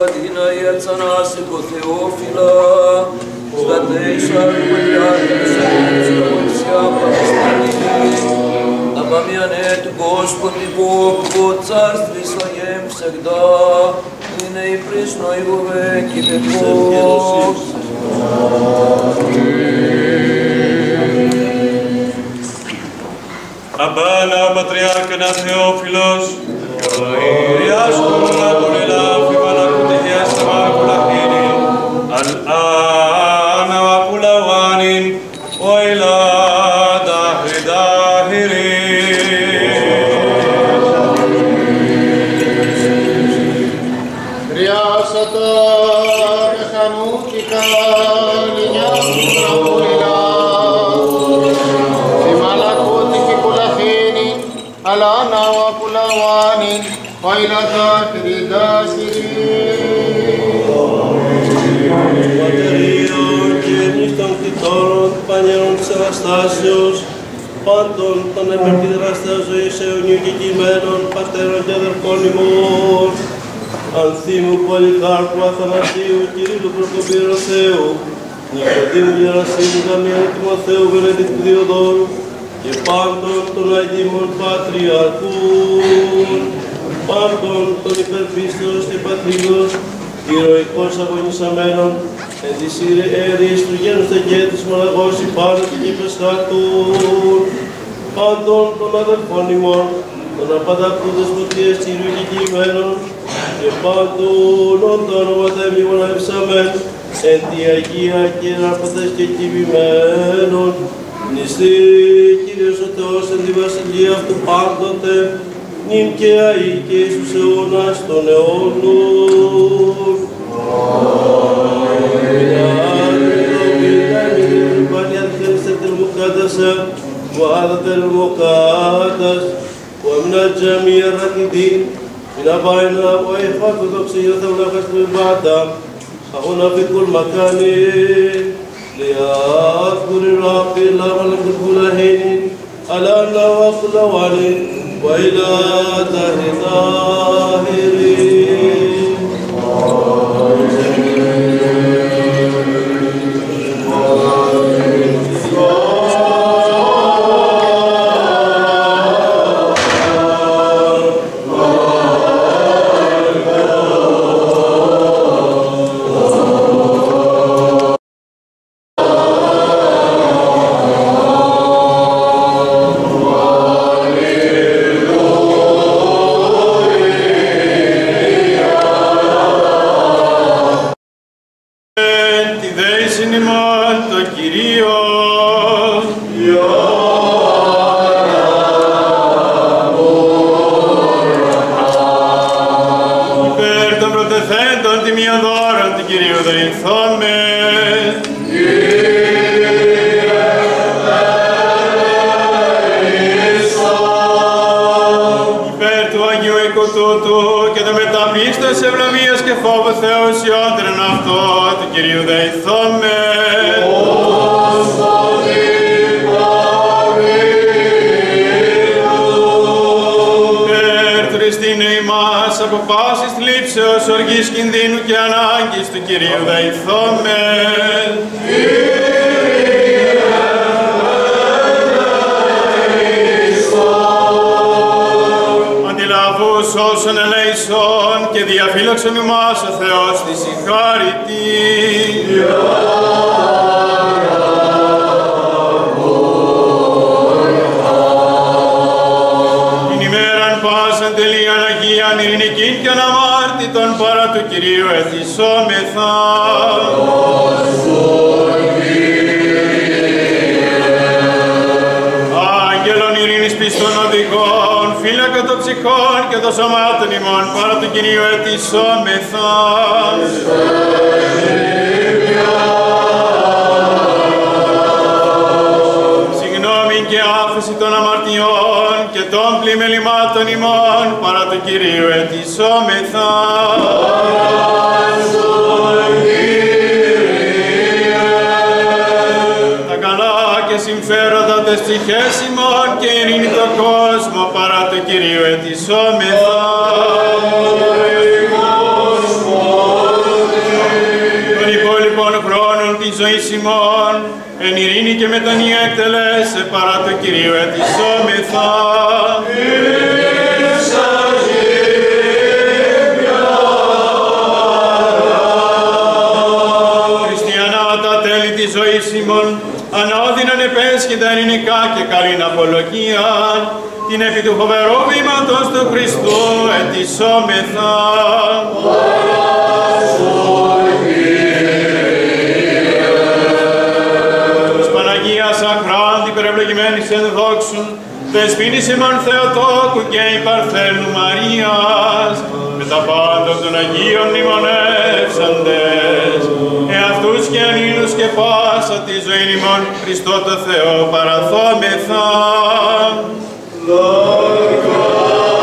Πατήνα η ατσανάσικο Θεόφιλα, σβατέισα αρμονιάτες, sia Palestinii, Abamiane tu Господи Бог, во царстве Своем всегда, и на и присно и во веки веков. Αμπάνα, Πατριάρχα Θεόφιλος, Κυριάς του والآن وكل وان وإلى دهر داهرين رياسة بخنوتك لنصر بملكوتك كل حين الآن وكل وان وإلى دهر داهرين Πατερίων και νύχτων κτητόρων, πανιέρων της Αναστάσεως, πάντων των επεπιδραστέων ζωής αιωνίου και κειμένων, πατέρων και αδερφών ημών, Ανθίμου Πολυκάρπου Αθανασίου, Κυρίου Προκοπήρου Θεού, Νικοδήμου Γερασίμου Γαμιανού Τιμοθέου Βενεδίκτου Διοδόρου, και πάντων των Αγίμων Πατριαρχούν, πάντων των υπερπίστεως και πατρίδος, ηρωικός αγωνισαμένων, εν της αίρης του γένους τεγέτης μοναγός υπάνω και κήπες χαρτούν, πάντων των αδελφών ημών, των απαντακτού δεσποτείες Κυρίου και κειμένων, και πάντων των όνοματα εμνήμων αευσαμέν, εν τη Αγία και ράπατες και κειμένων, νηστή Κύριος ο Θεός εν τη βασιλεία αυτού πάντοτε, νυν και αεί και εις τους αιώνας των αιώνων. المقدسة وهذا المقدس ومن الجميع الراكدين من أبائنا وإخوة الأرثوذكسية ولا قسم بعد هنا في كل مكان ليذكر الرب الله ملك الكلهين على الله وكل وان وإلى دار طاهرين. Τούτου και το μεταπίστος ευλογίας και φόβου Θεού σιόντρεν αυτό του Κυρίου δεηθώμε. Υπέρ του Χριστίνου ημάς από πάσης θλίψεως, οργής κινδύνου και ανάγκης του Κυρίου δεηθώμε. Και διαφύλαξον ημάς ο Θεός της συγχάρητη. Την ημέραν πάσαν τελείαν Αγίαν ειρηνικήν και αναμάρτητον παρά του Κυρίου εθισόμεθα. Άγγελον ειρήνης πιστών οδηγών, φύλακα των ψυχών και των σωμάτων ημών, παρά του Κυρίου ετησόμεθα. Συγγνώμη και άφεση των αμαρτιών και των πλημελημάτων ημών, παρά του Κυρίου ετησόμεθα. Τα και μετανία εκτελέσε παρά το Κυρίο ετισόμεθα. Χριστιανά τα τέλη της ζωής ημών, ανώδυναν επέσχυντα ελληνικά και καλήν απολογία, την επί του φοβερού βήματος του Χριστού ετισόμεθα. Περευλογημένης εν δόξουν, δεσποίνης ημών Θεοτόκου και η Παρθένου Μαρίας, με τα πάντα των Αγίων μνημονεύσαντες, εαυτούς και αλλήλους και πάσα τη ζωή ημών Χριστό το Θεό παραθόμεθα. Αγαπήσομεν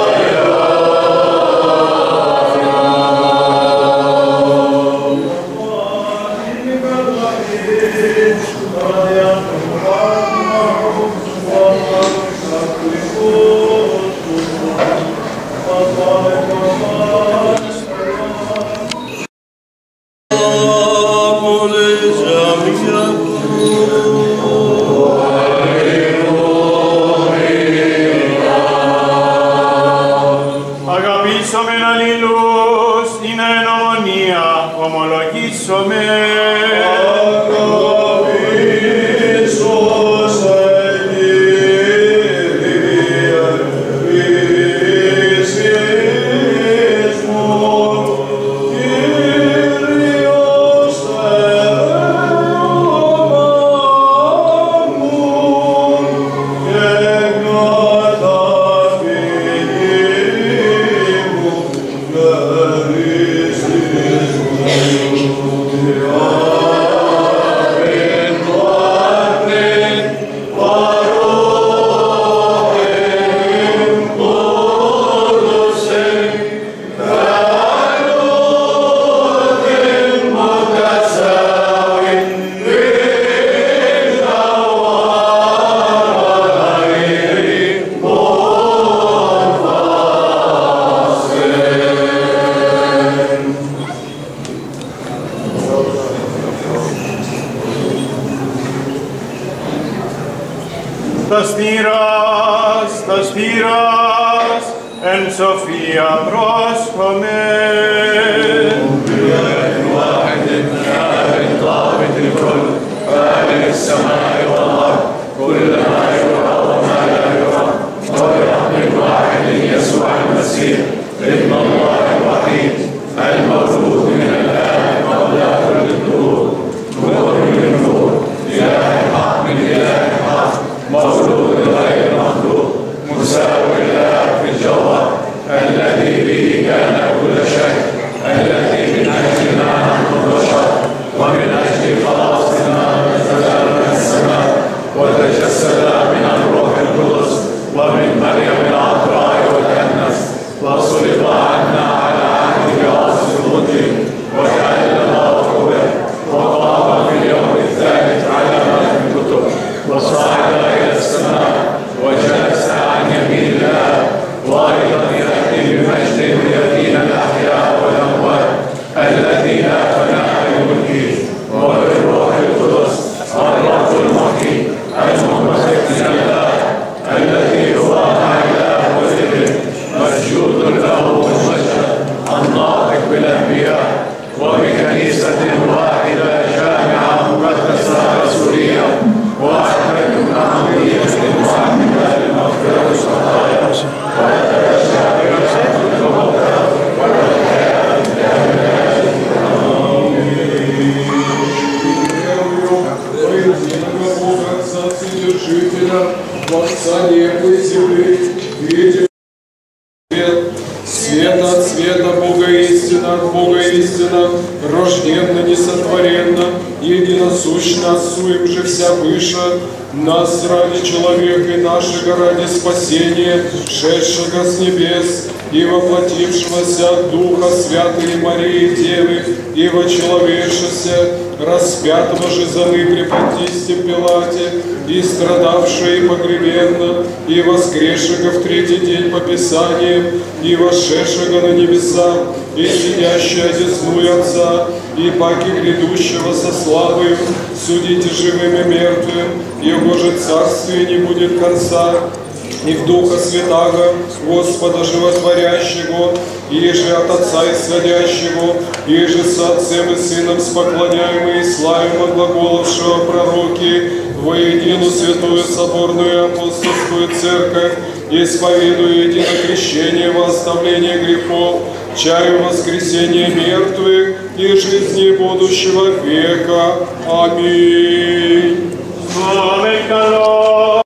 Животворящего, и же от Отца Исходящего, и же с Отцем и Сыном споклоняемый и славимо глаголовшего пророки, воедину святую соборную апостольскую церковь, исповедую едино крещение во оставление грехов, чаю воскресения мертвых и жизни будущего века. Аминь. Слава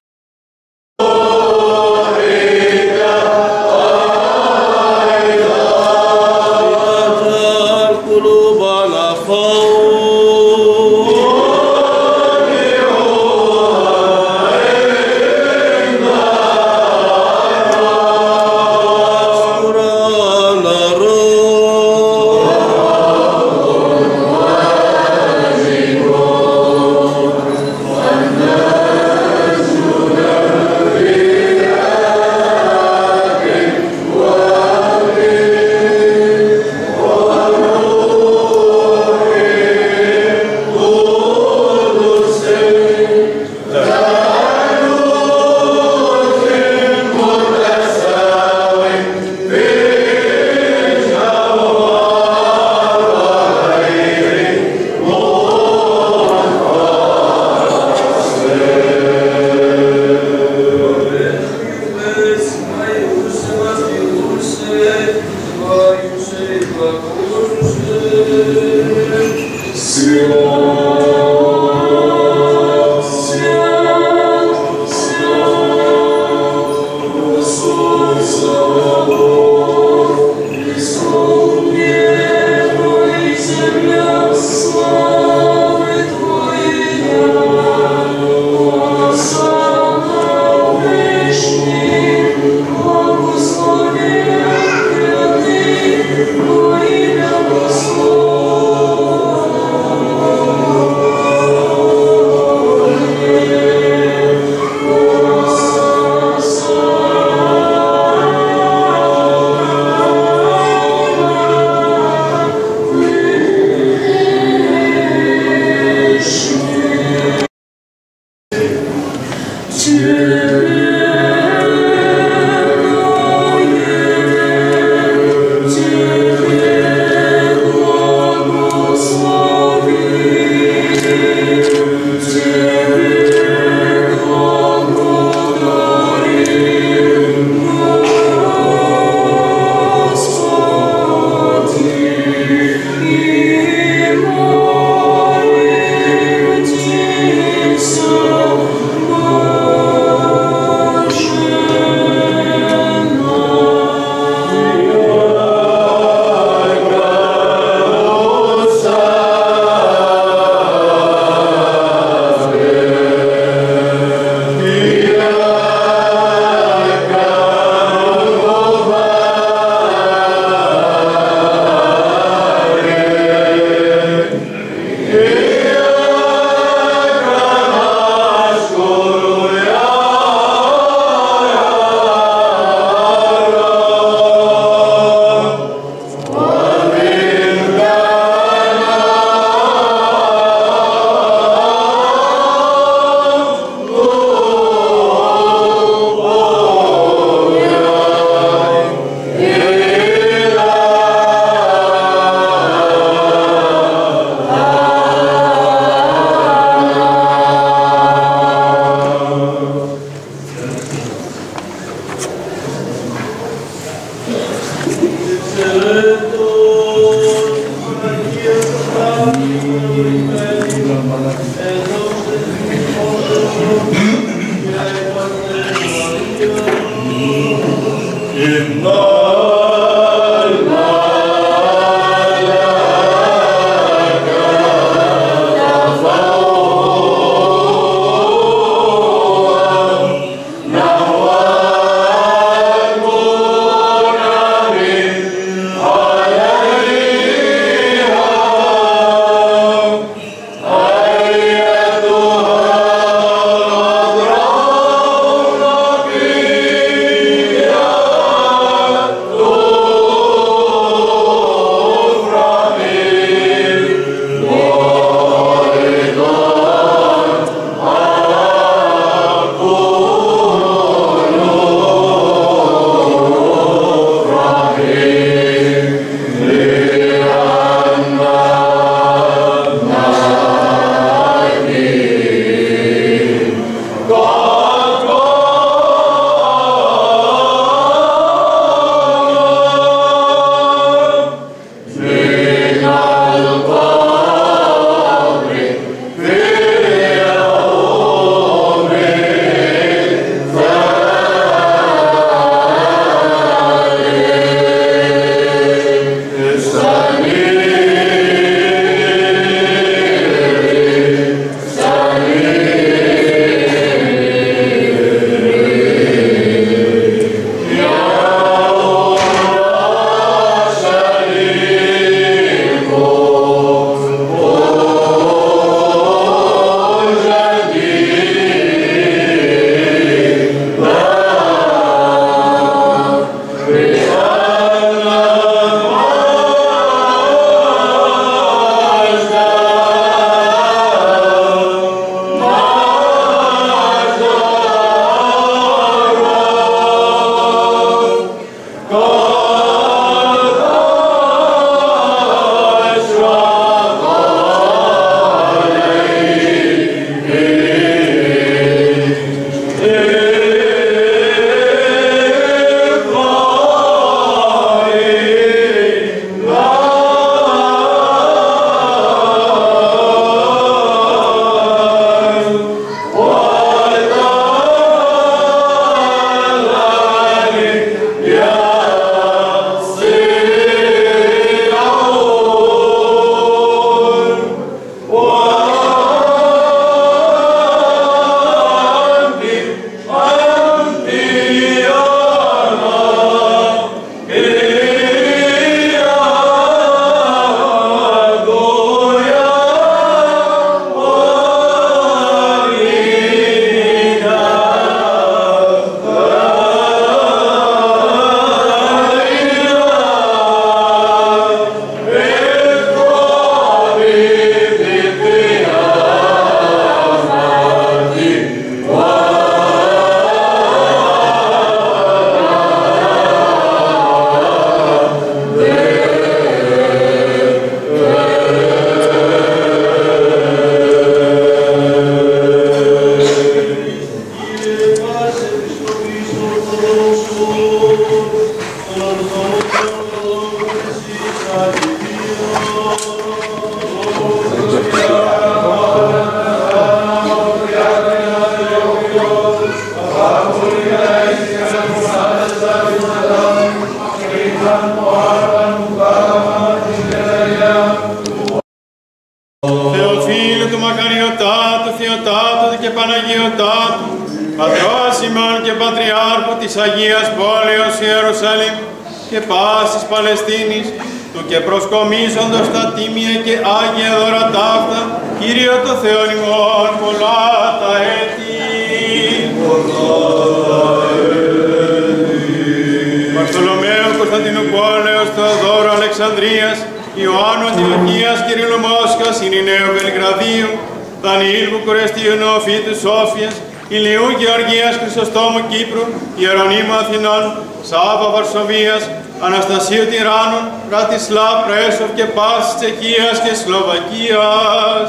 Σάβα Βαρσοβίας, Αναστασίου Τυράννων, Ρατισλάβ Πρέσοφ και Πάσης Τσεχίας και Σλοβακίας,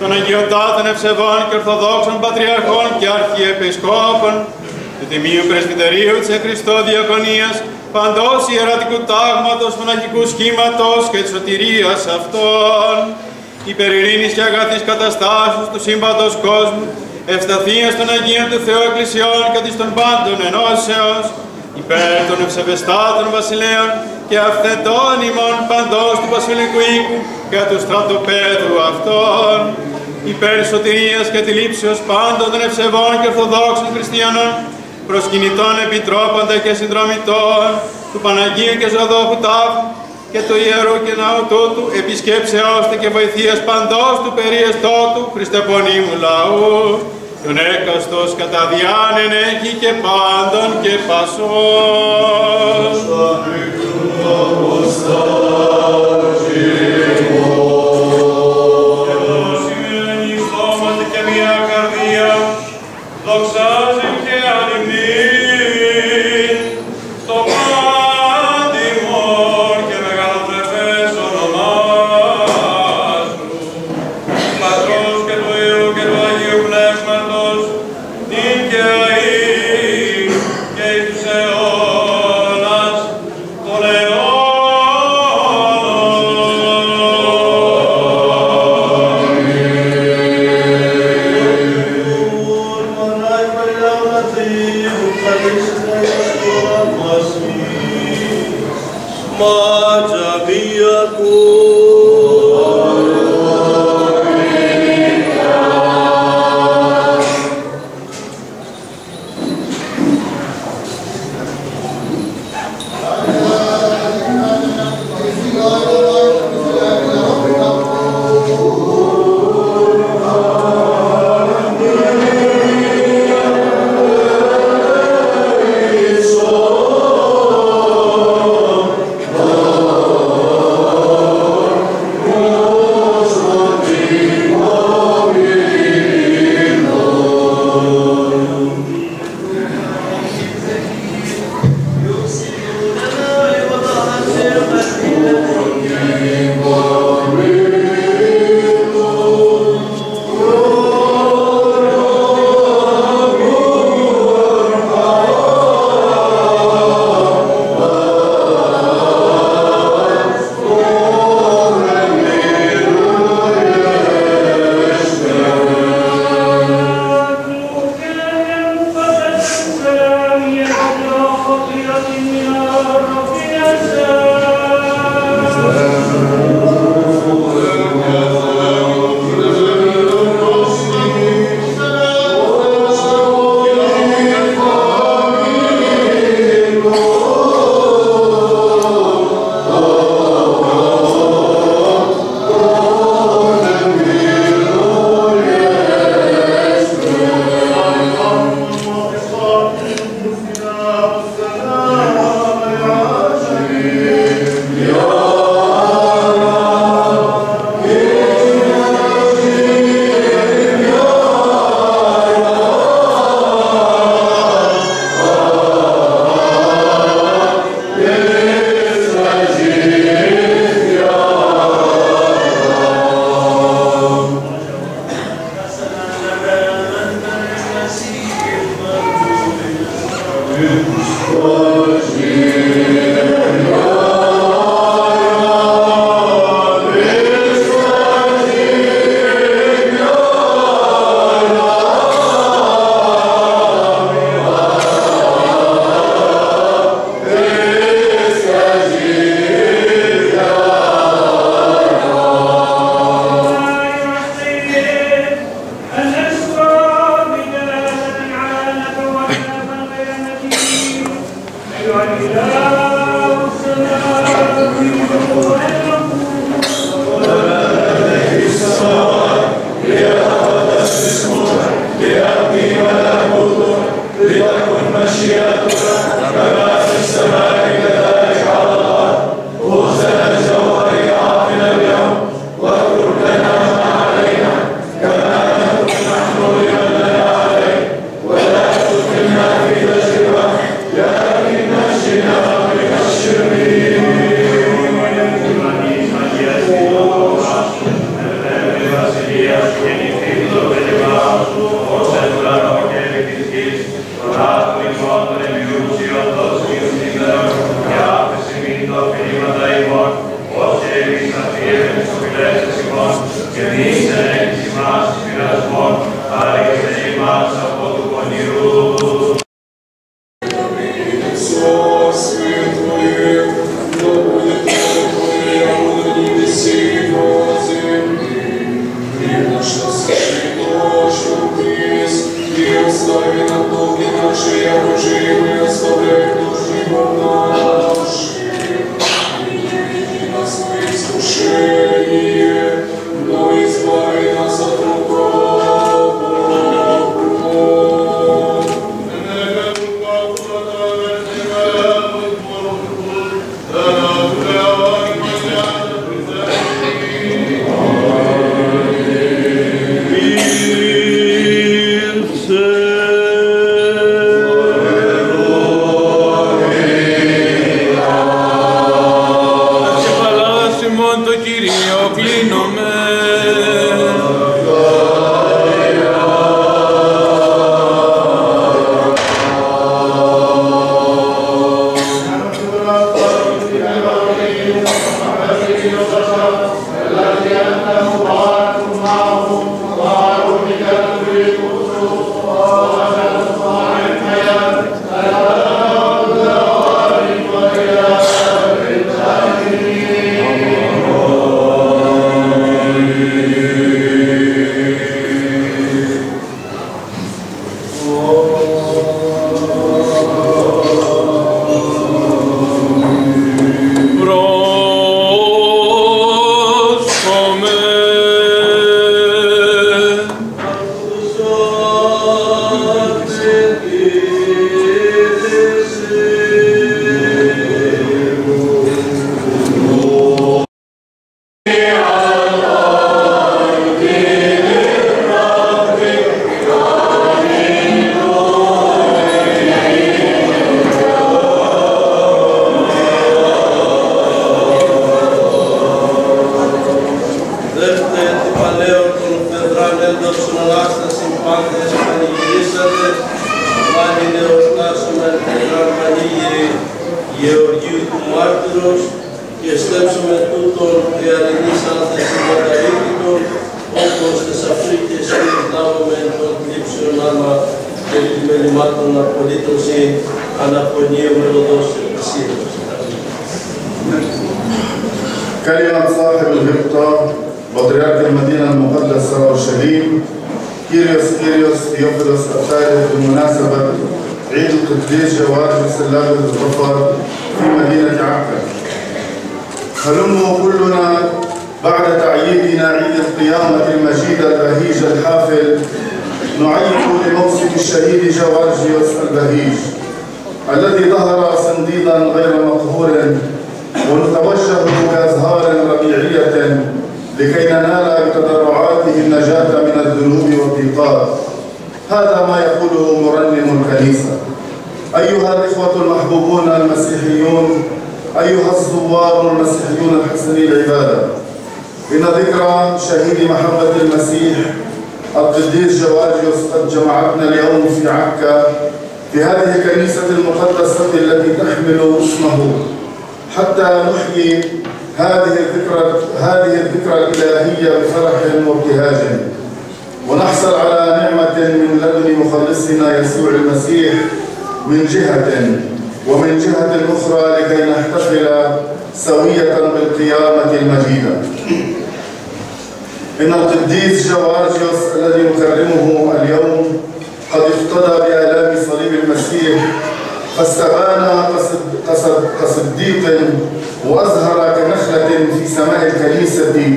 των Αγιοτάτων Ευσεβών και Ορθοδόξων Πατριαρχών και Αρχιεπισκόπων, του Τιμίου Πρεσβυτερίου της Χριστό Διακονίας, παντός ιερατικού τάγματος, μοναχικού σχήματος και της σωτηρίας αυτών, υπερειρήνης και αγαθής καταστάσεως του σύμπαντος κόσμου, ευσταθίας των Αγίων του Θεού Εκκλησιών και της των πάντων ενώσεως, υπέρ των ευσεβεστάτων βασιλέων και αυθετών ημών παντός του βασιλικού οίκου και του στρατοπέδου αυτών, υπέρ σωτηρίας και της λήψεως πάντων των ευσεβών και ορθοδόξων χριστιανών, προσκυνητών επιτρόποντα και συνδρομητών, του Παναγίου και Ζωδόχου Τάφου και του Ιερού και Ναού τούτου, επισκέψεώς και βοηθείας παντός του περιεστώτου Χριστεπονίμου λαού, τον έκαστος κατά διάνεν έχει και πάντων και πασών. الظفر في مدينة عكا هلموا كلنا بعد تعييدنا عيد القيامة المجيد البهيج الحافل. نعيد لموسم الشهيد جوارجيوس البهيج الذي ظهر صنديدا غير مقهور ونتوجه بأزهار ربيعية لكي ننال بتضرعاته النجاة من الذنوب والضيقات. هذا ما يقوله مرنم الكنيسة. أيها الإخوة المحبوبون المسيحيون أيها الزوار المسيحيون الحسني العبادة إن ذكرى شهيد محبة المسيح القديس جوارجيوس قد جمعتنا اليوم في عكا في هذه الكنيسة المقدسة التي تحمل اسمه. حتى نحيي هذه الذكرى هذه الذكرى الإلهية بفرح وابتهاج. ونحصل على نعمة من لدن مخلصنا يسوع المسيح من جهة ومن جهة أخرى لكي نحتفل سوية بالقيامة المجيدة. إن القديس جوارجيوس الذي نكرمه اليوم قد افتدى بآلام صليب المسيح فاستبان كصد- كصد- كصديق وأزهر كنخلة في سماء الكنيسة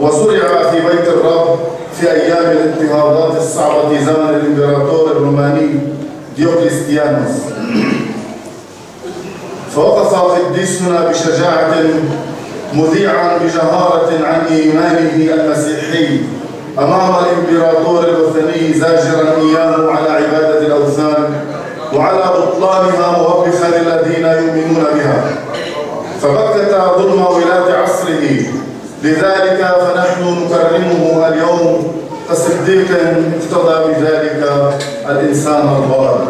وزرع في بيت الرب في أيام الاضطهادات الصعبة زمن الإمبراطور الروماني ديوكليستيانوس فوقف قديسنا بشجاعة مذيعا بجهارة عن إيمانه المسيحي أمام الإمبراطور الوثني زاجرا إياه على عبادة الأوثان وعلى بطلانها موبخا الذين يؤمنون بها فبكت ظلم ولاة عصره لذلك فنحن نكرمه اليوم كصديق اقتضى بذلك الإنسان البار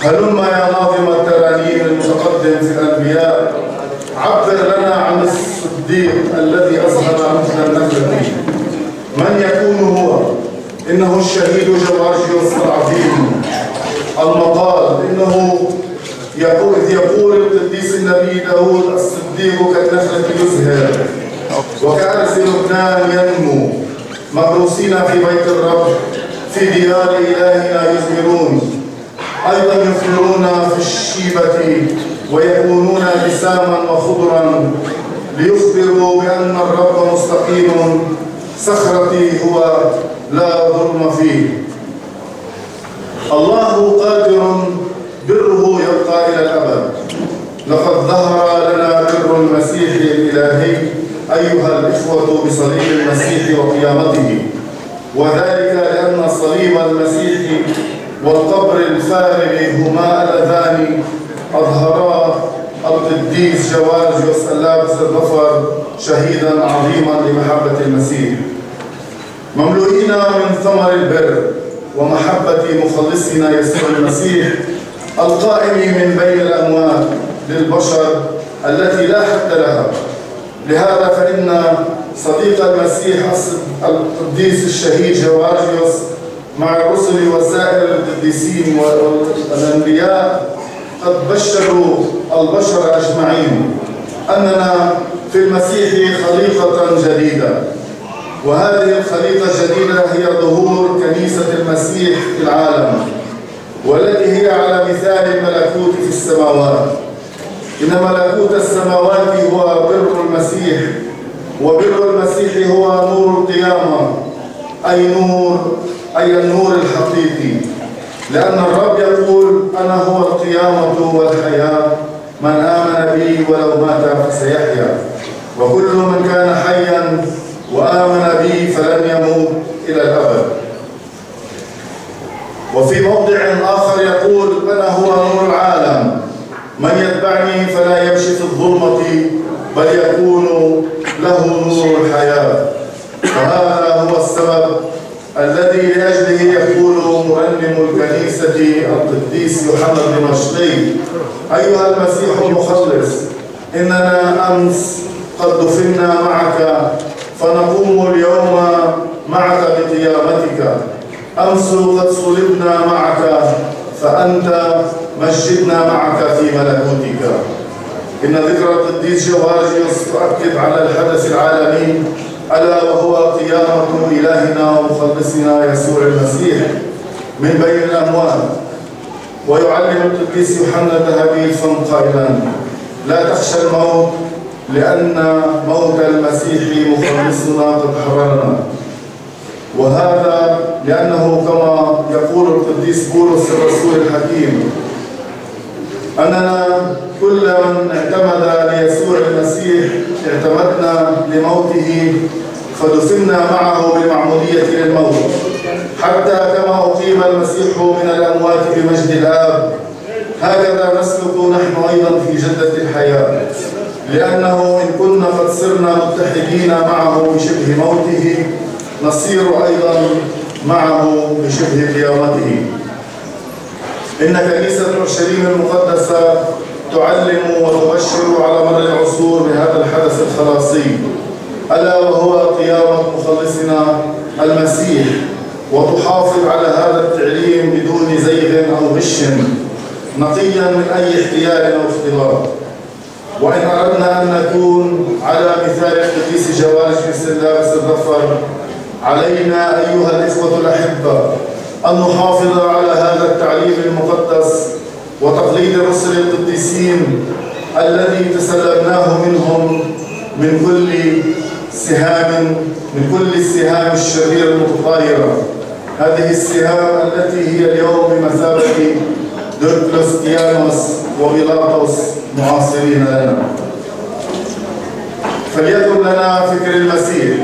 هلم يا ناظم الترانيم المتقدم في الأنبياء. عبر لنا عن الصديق الذي أظهر مثل النخلة من يكون هو؟ إنه الشهيد جوارجيوس العظيم. المقال إنه يقول يقول القديس النبي داود الصديق كالنخلة يزهر وكأرز لبنان ينمو. مغروسين في بيت الرب في ديار إلهنا يزهرون أيضا يثمرون في الشيبة ويكونون لساما وخضرا ليخبروا بأن الرب مستقيم. صخرتي هو لا ظلم فيه. الله قادر بره يبقى إلى الأبد. لقد ظهر لنا بر المسيح الإلهي أيها الإخوة بصليب المسيح وقيامته. وذلك لأن صليب المسيح والقبر الفارغ هما اللذان أظهرا القديس جوارجيوس اللابس الظفر شهيدا عظيما لمحبة المسيح. مملوئين من ثمر البر ومحبة مخلصنا يسوع المسيح القائم من بين الأموات للبشر التي لا حد لها. لهذا فإن صديق المسيح القديس الشهيد جوارجيوس مع الرسل وسائر القديسين والأنبياء قد بشروا البشر أجمعين أننا في المسيح خليقة جديدة. وهذه الخليقة الجديدة هي ظهور كنيسة المسيح في العالم والتي هي على مثال الملكوت في السماوات. إن ملكوت السماوات هو بر المسيح وبر المسيح هو نور القيامة أي نور أي النور الحقيقي. لأن الرب يقول أنا هو القيامة والحياة من آمن بي ولو مات فسيحيا. وكل من كان حيا وآمن بي فلن يموت إلى الأبد. وفي موضع آخر يقول أنا هو نور العالم. من يتبعني فلا يمشي في الظلمة بل يكون له نور الحياة. وهذا هو السبب الذي لأجله يقول مرنم الكنيسة القديس يوحنا الدمشقي أيها المسيح المخلص إننا أمس قد دفنا معك فنقوم اليوم معك بقيامتك. أمس قد صلبنا معك فأنت مجدنا معك في ملكوتك. إن ذكرى القديس جوارجيوس تؤكد على الحدث العالمي ألا وهو قيامة إلهنا ومخلصنا يسوع المسيح من بين الأموات ويعلم القديس يوحنا الذهبي الفم قائلا لا تخشى الموت لأن موت المسيح مخلصنا قد حررنا وهذا لأنه كما يقول القديس بولس الرسول الحكيم أننا كل من اعتمد ليسوع المسيح اعتمدنا لموته فدفنا معه بالمعمودية للموت. حتى كما أقيم المسيح من الأموات بمجد الآب هكذا نسلك نحن أيضا في جدة الحياة. لأنه إن كنا قد صرنا متحدين معه بشبه موته نصير أيضا معه بشبه قيامته. إن كنيسة أورشليم المقدسة تعلم وتبشر على مر العصور بهذا الحدث الخلاصي ألا وهو قيامة مخلصنا المسيح وتحافظ على هذا التعليم بدون زيغ أو غش نقيا من أي احتيال أو اختلاط. وإن أردنا أن نكون على مثال القديس جوارج في سلابس الظفر علينا أيها الإخوة الأحبة أن نحافظ على هذا التعليم المقدس وتقليد الرسل القديسين الذي تسلمناه منهم من كل سهام من كل السهام الشريرة المتطايرة. هذه السهام التي هي اليوم بمثابة ديوكلوستيانوس وبيلاطس معاصرين لنا. فليكن لنا فكر المسيح.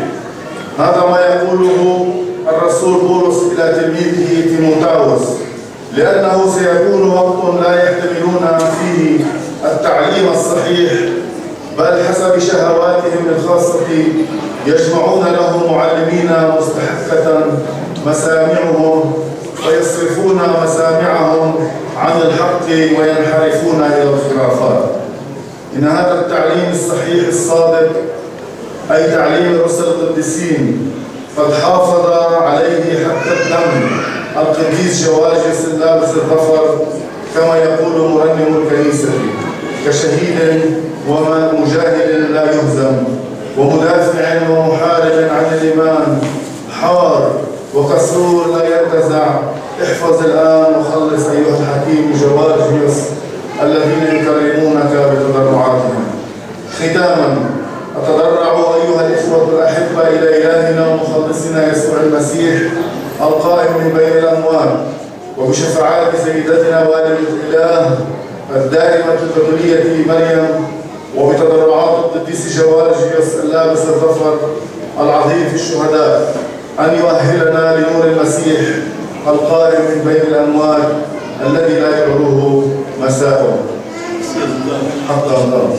هذا ما يقوله الرسول بولس إلى تلميذه تيموثاوس لأنه سيكون وقت لا يحتملون فيه التعليم الصحيح بل حسب شهواتهم الخاصة يجمعون لهم معلمين مستحقة مسامعهم ويصرفون مسامعهم عن الحق وينحرفون إلى الخرافات. إن هذا التعليم الصحيح الصادق أي تعليم رسل القديسين قد حافظ عليه حتى الدم. القديس جواجس اللابس الظفر كما يقول مرنم الكنيسة كشهيد ومجاهد لا يهزم ومدافع ومحارب عن الإيمان حار وكسور لا يرتزع احفظ الآن وخلص أيها الحكيم جوارجيوس الذين يكرمونك بتضرعاتهم. ختاما أتضرع الإخوة الأحبة إلى إلهنا ومخلصنا يسوع المسيح القائم من بين الأموات وبشفاعات سيدتنا والدة الإله الدائمة البتولية مريم وبتضرعات القديس جوارجيوس اللابس الظفر العظيم في الشهداء أن يؤهلنا لنور المسيح القائم من بين الأموات الذي لا يعلوه مساء حق الله.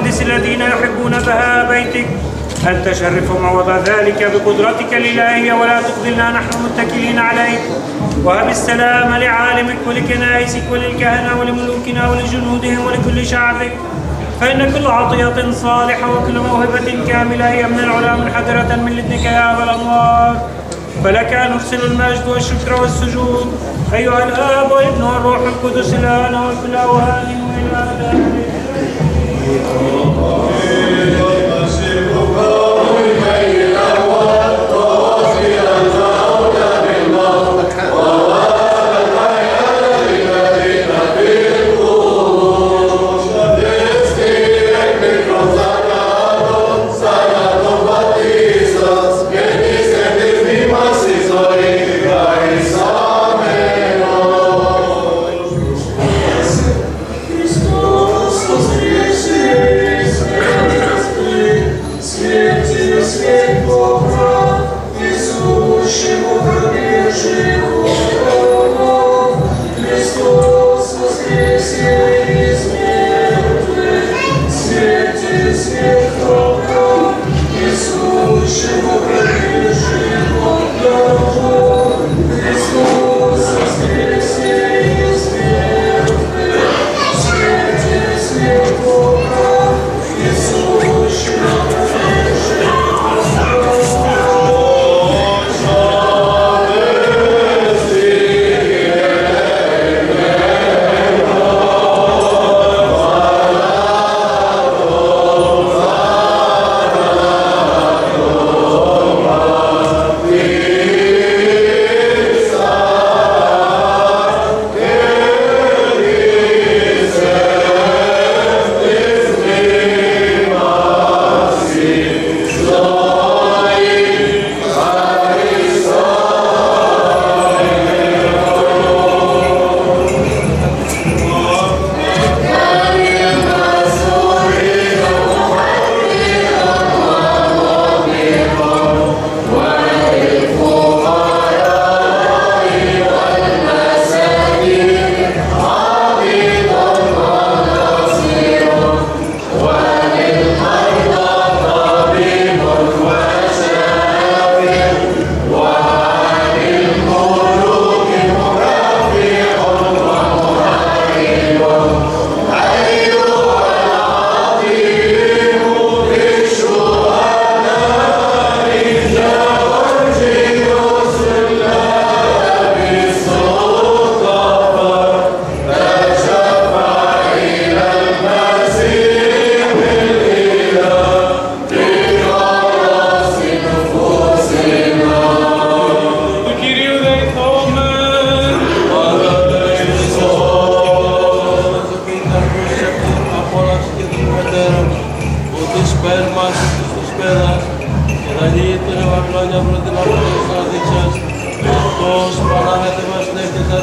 وقدس الذين يحبون بها بيتك. أن تشرف معوض ذلك بقدرتك الإلهية ولا تخذلنا؟ نحن متكلين عليك. وهب السلام لعالمك ولكنائسك وللكهنة ولملوكنا ولجنودهم ولكل شعبك. فإن كل عطية صالحة وكل موهبة كاملة هي من العلا منحدرة من لدنك يا أبا الأنوار. فلك نرسل المجد والشكر والسجود. أيها الآب والابن والروح القدس الآن وفي الأوان وإلى Oh.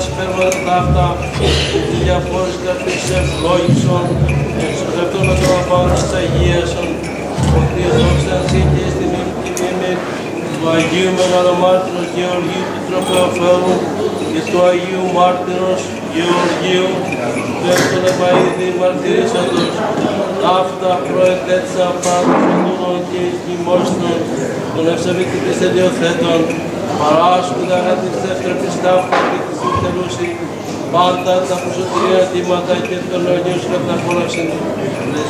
σπέρμα ταύτα, τη διαφόρηστα της ευλόγησον, εξωτερευτών με τον απάνω της Αγίασον, ο οποίος δόξαν σύγκης την ημίμη του Αγίου Μεγαλομάρτυρος Γεωργίου Πιτροπεοφέλου και του Αγίου Μάρτυρος Γεωργίου, του Έκτον Επαίδη Μαρτυρήσαντος, ταύτα προετέτσα πάντων και κοιμώστων, των ευσεβήκη της τελειοθέτων, παράσκοντα κατά της δεύτερης ταύτας εκτελούσι πάντα τα προσωτηρία αιτήματα και των Αγίων Σκαταχώρασιν.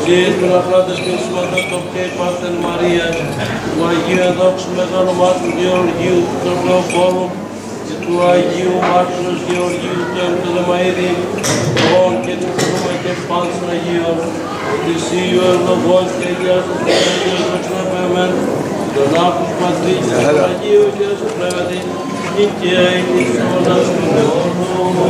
Ζήτ των αφράτες πίσματα το και Πάρθεν Μαρία, του Αγίου Εδόξου Μεγάλωμά του Γεωργίου, του Νέου και του Αγίου Μάρτυρος Γεωργίου του Εμτελεμαίδη, των και του Κουρούμε και Πάντων Αγίων, της Ιου Ερδογόν και Αγίας του Θεού, του Θεού, του Θεού, του Θεού, του Θεού, του του Θεού, Nityai Krishna Namo Namo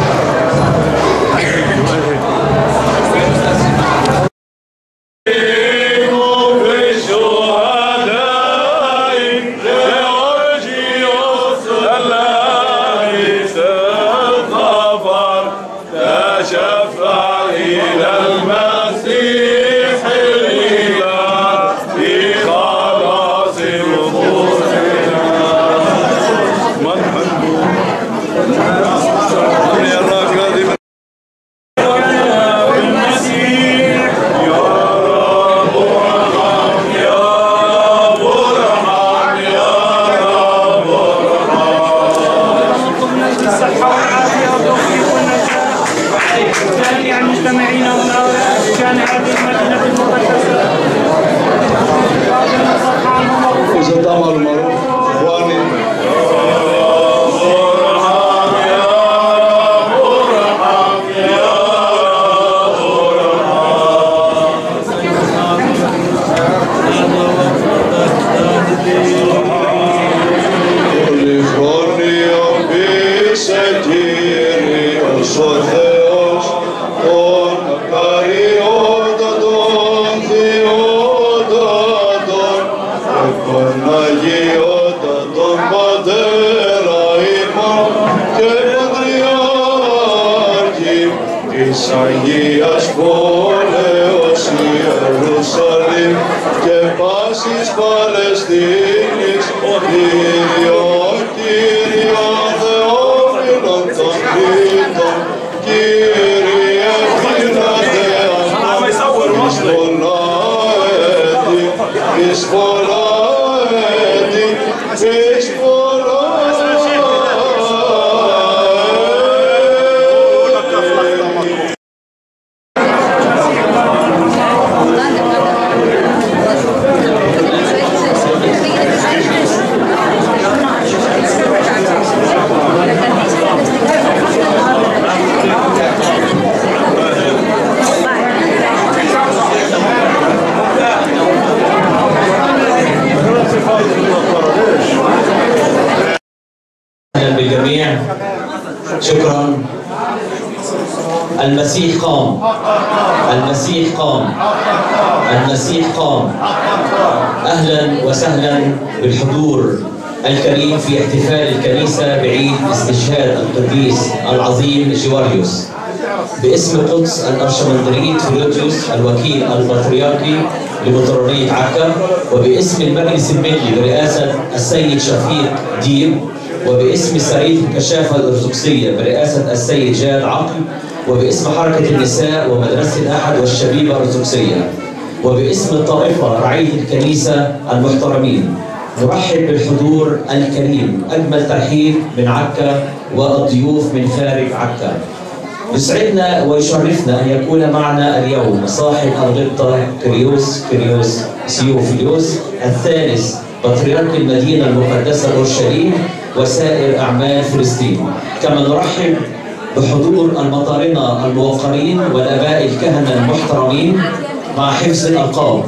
سريه الكشافه الأرثوذكسية برئاسة السيد جاد عقل وباسم حركة النساء ومدرسة الأحد والشبيبة الأرثوذكسية وباسم الطائفة رعيه الكنيسة المحترمين. نرحب بالحضور الكريم أجمل ترحيب من عكا والضيوف من خارج عكا. يسعدنا ويشرفنا أن يكون معنا اليوم صاحب الغبطة كيريوس كيريوس ثيوفيلوس الثالث بطريرك المدينة المقدسة أورشليم وسائر أعمال فلسطين. كما نرحب بحضور المطارنه الموقرين والآباء الكهنة المحترمين مع حفظ الألقاب.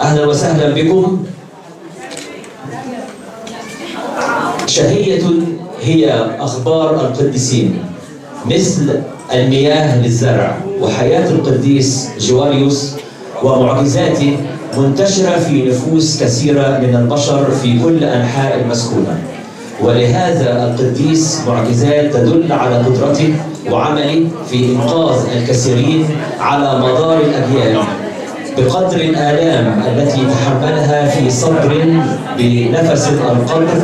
أهلا وسهلا بكم. شهية هي أخبار القديسين مثل المياه للزرع وحياة القديس جواريوس ومعجزاته منتشرة في نفوس كثيرة من البشر في كل أنحاء المسكونة. ولهذا القديس معجزات تدل على قدرته وعمله في إنقاذ الكثيرين على مدار الأجيال بقدر الآلام التي تحملها في صبر بنفس القدر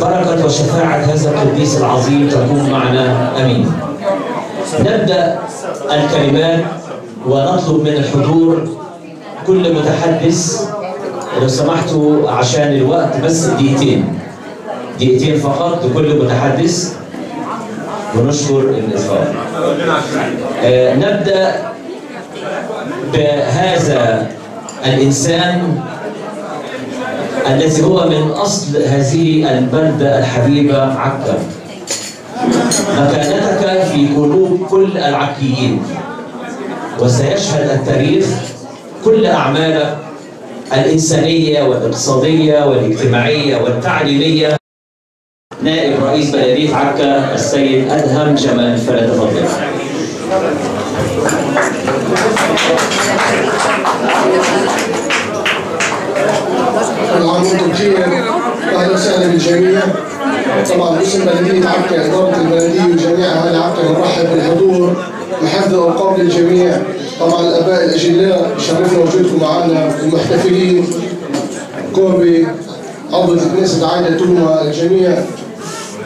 بركة وشفاعة هذا القديس العظيم تكون معنا. أمين. نبدأ الكلمات ونطلب من الحضور كل متحدث لو سمحتوا عشان الوقت بس دقيقتين. دقيقتين فقط لكل متحدث ونشكر الإصرار آه نبدأ بهذا الإنسان الذي هو من أصل هذه البلدة الحبيبة عكا. مكانتك في قلوب كل العكيين وسيشهد التاريخ كل أعمالك الإنسانية والإقتصادية والاجتماعية والتعليمية. نائب رئيس بلدية عكا السيد أدهم جمال فليتفضل كل عام وأنتم بخير أهلا وسهلا بالجميع. طبعا باسم بلدية عكا إدارة البلدية وجميع أهالي عكا نرحب بالحضور بحفظ الالقاب للجميع. طبعا الأباء الأجلاء شرفنا وجودكم معنا المحتفلين. كوبي عضو كنيسه عائله توما الجميع.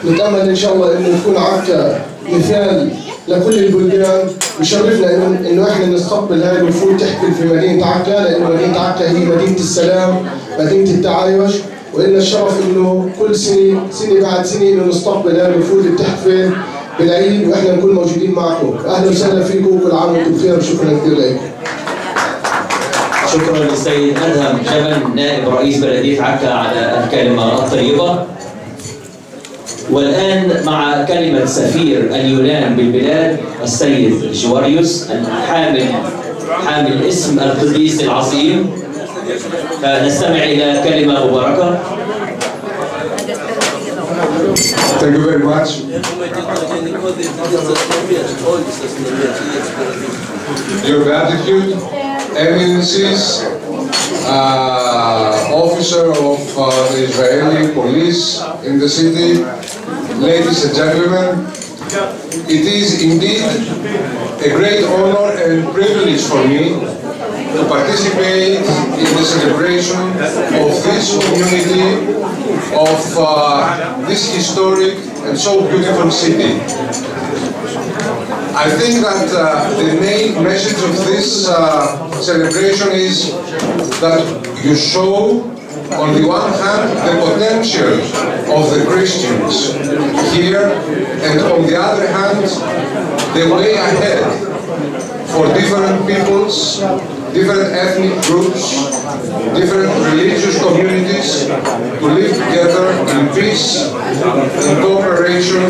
نتامل إن شاء الله إنه تكون عكا مثال لكل البلدان بشرفنا انه إحنا نستقبل هاي الوفود تحفل في مدينة عكا لأنه مدينة عكا هي مدينة السلام مدينة التعايش ولنا الشرف إنه كل سنه سنة بعد سنة إنه نستقبل هاي الوفود اللي بتحفل بالعيد وإحنا نكون موجودين معكم. أهلا وسهلا فيكم وكل عام وأنتم بخير. وشكرا كثير لكم. شكرا للسيد أدهم جمل نائب رئيس بلدية عكا على الكلمة الطيبة. والآن مع كلمة سفير اليونان بالبلاد السيد جواريوس الحامل حامل اسم القديس العظيم فنستمع إلى كلمة مباركة Thank you very much. Your gratitude, eminences, uh, officer of uh, the Israeli police in the city, ladies and gentlemen, it is indeed a great honor and privilege for me to participate in the celebration of this community, of uh, this historic and so beautiful city. I think that uh, the main message of this uh, celebration is that you show, on the one hand, the potential of the Christians here, and on the other hand, the way ahead for different peoples, different ethnic groups, different religious communities to live together in peace, in cooperation,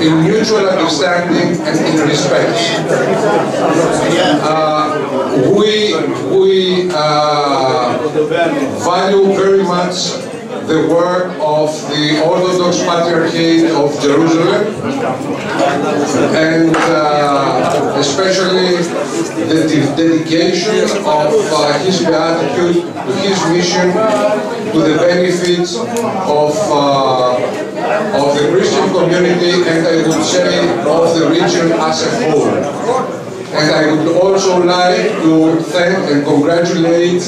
in mutual understanding and in respect. Uh, we we uh, value very much the work of the Orthodox Patriarchate of Jerusalem and uh, especially the de- dedication of uh, his beatitude to his mission to the benefit of, uh, of the Christian community and I would say of the region as a whole. And I would also like to thank and congratulate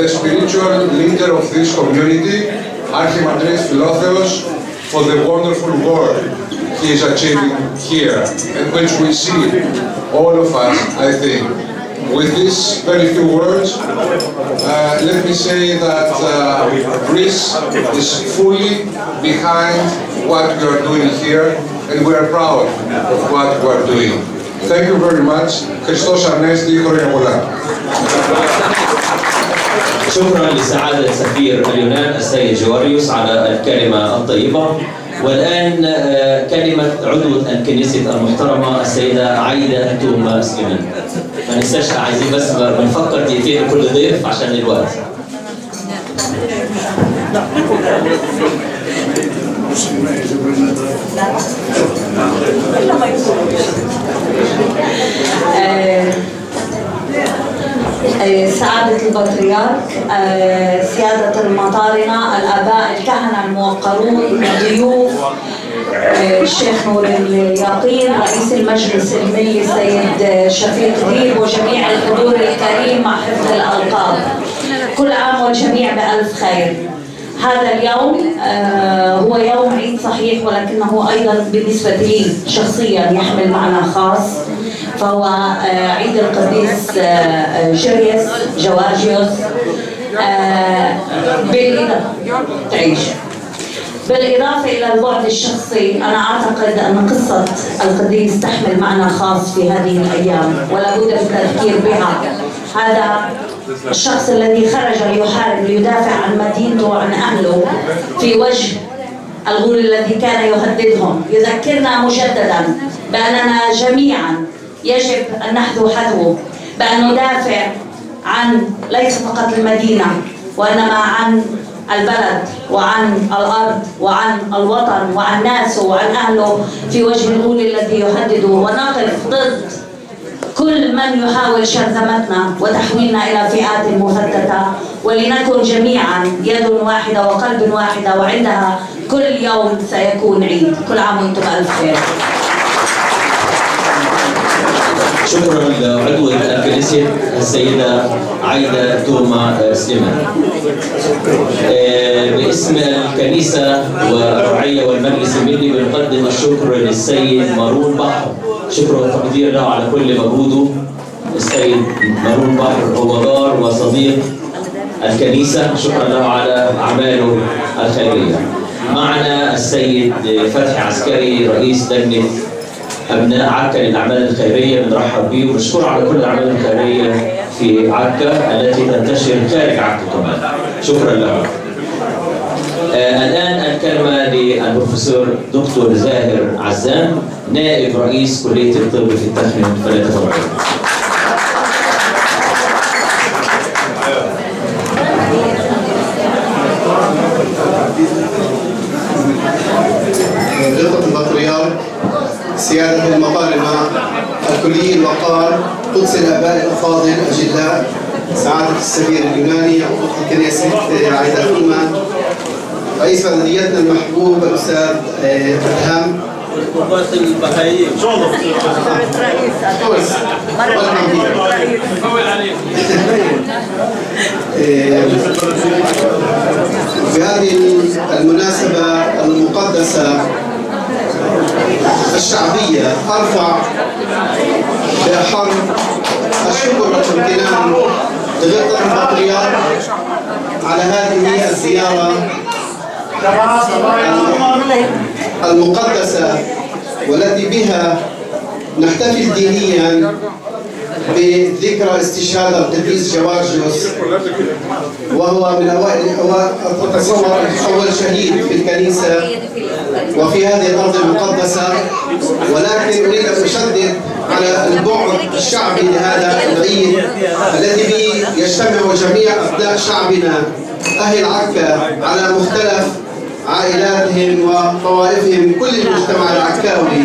the spiritual leader of this community, Archimandrite Philotheos, for the wonderful work he is achieving here, and which we see, all of us, I think. With these very few words, uh, let me say that uh, Greece is fully behind what we are doing here, and we are proud of what we are doing. Thank you very much. Χριστός Ανέστη, χρόνια πολλά. شكرا لسعادة سفير اليونان السيد جواريوس على الكلمة الطيبة. والآن آه، كلمة عضو الكنيسة المحترمة السيدة عايدة توما سليمان ما ننساش عايزين بس بنفكر دقيقتين كل ضيف عشان الوقت. سعادة البطريرك سيادة المطارنة الآباء الكهنة الموقرون الضيوف الشيخ نور اليقين رئيس المجلس الملي السيد شفيق ديب وجميع الحضور الكريم مع حفظ الألقاب. كل عام والجميع بألف خير. هذا اليوم هو يوم عيد صحيح ولكنه أيضا بالنسبة لي شخصيا يحمل معنى خاص. فهو آه، عيد القديس آه، جريس جواجيوس آه، بالإضافة تعيش. بالإضافة إلى البعد الشخصي أنا أعتقد أن قصة القديس تحمل معنى خاص في هذه الأيام ولا بد من التذكير بها. هذا الشخص الذي خرج ليحارب ليدافع عن مدينته وعن أهله في وجه الغول الذي كان يهددهم. يذكرنا مجددا بأننا جميعا يجب أن نحذو حذوه بأن ندافع عن ليس فقط المدينة وإنما عن البلد وعن الأرض وعن الوطن وعن ناسه وعن أهله في وجه الغول الذي يهدده ونقف ضد كل من يحاول شرذمتنا وتحويلنا إلى فئات مفتتة. ولنكن جميعا يد واحدة وقلب واحدة وعندها كل يوم سيكون عيد. كل عام وأنتم بألف خير. شكرا لعضو الكنيسة السيدة عايدة توما سليمان. آه، باسم الكنيسة والرعية والمجلس الملي بنقدم الشكر للسيد مارون بحر. شكر وتقدير له على كل مجهوده. السيد مارون بحر هو جار وصديق الكنيسة. شكرا له على أعماله الخيرية. معنا السيد فتحي عسكري رئيس لجنة أبناء عكا للأعمال الخيرية بنرحب بيه ونشكره على كل الأعمال الخيرية في عكا التي تنتشر خارج عكا كمان. شكرا له آه الآن الكلمة للبروفيسور دكتور زاهر عزام نائب رئيس كلية الطب في التخمين فليتفضل العلماء الكليين الوقار قدس الآباء الأفاضل الأجلاء سعادة السفير اليوناني عضو كنيسة عائلة الإيمان رئيس بلديتنا المحبوب الأستاذ آه، أدهم. في هذه المناسبة المقدسة الشعبية أرفع بأحر الشكر والامتنان لغبطة البطريرك على هذه الزيارة. المقدسة والتي بها نحتفل دينيا بذكرى استشهاد القديس جوارجيوس وهو من أوائل اتصور اول شهيد في الكنيسة وفي هذه الأرض المقدسة. ولكن أريد أن أشدد على البعد الشعبي لهذا العيد الذي به يجتمع جميع ابناء شعبنا أهل عكا على مختلف عائلاتهم وطوائفهم كل المجتمع العكاوي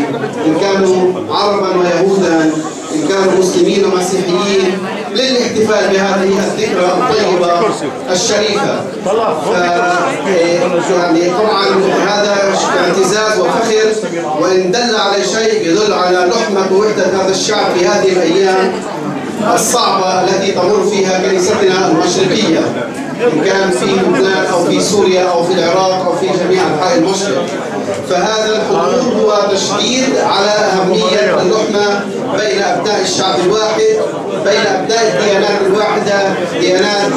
إن كانوا عربا ويهودا إن كانوا مسلمين ومسيحيين للاحتفال بهذه الذكرى الطيبة الشريفة. ف يعني طبعا هذا اعتزاز وفخر وإن دل على شيء يدل على لحمة ووحده هذا الشعب في هذه الأيام الصعبة التي تمر فيها كنيستنا المشرقية. إن كان في لبنان أو في سوريا أو في العراق أو في جميع أنحاء المشرق فهذا الحضور هو تشديد على أهمية اللحمة بين أبناء الشعب الواحد بين أبناء الديانات الواحدة ديانات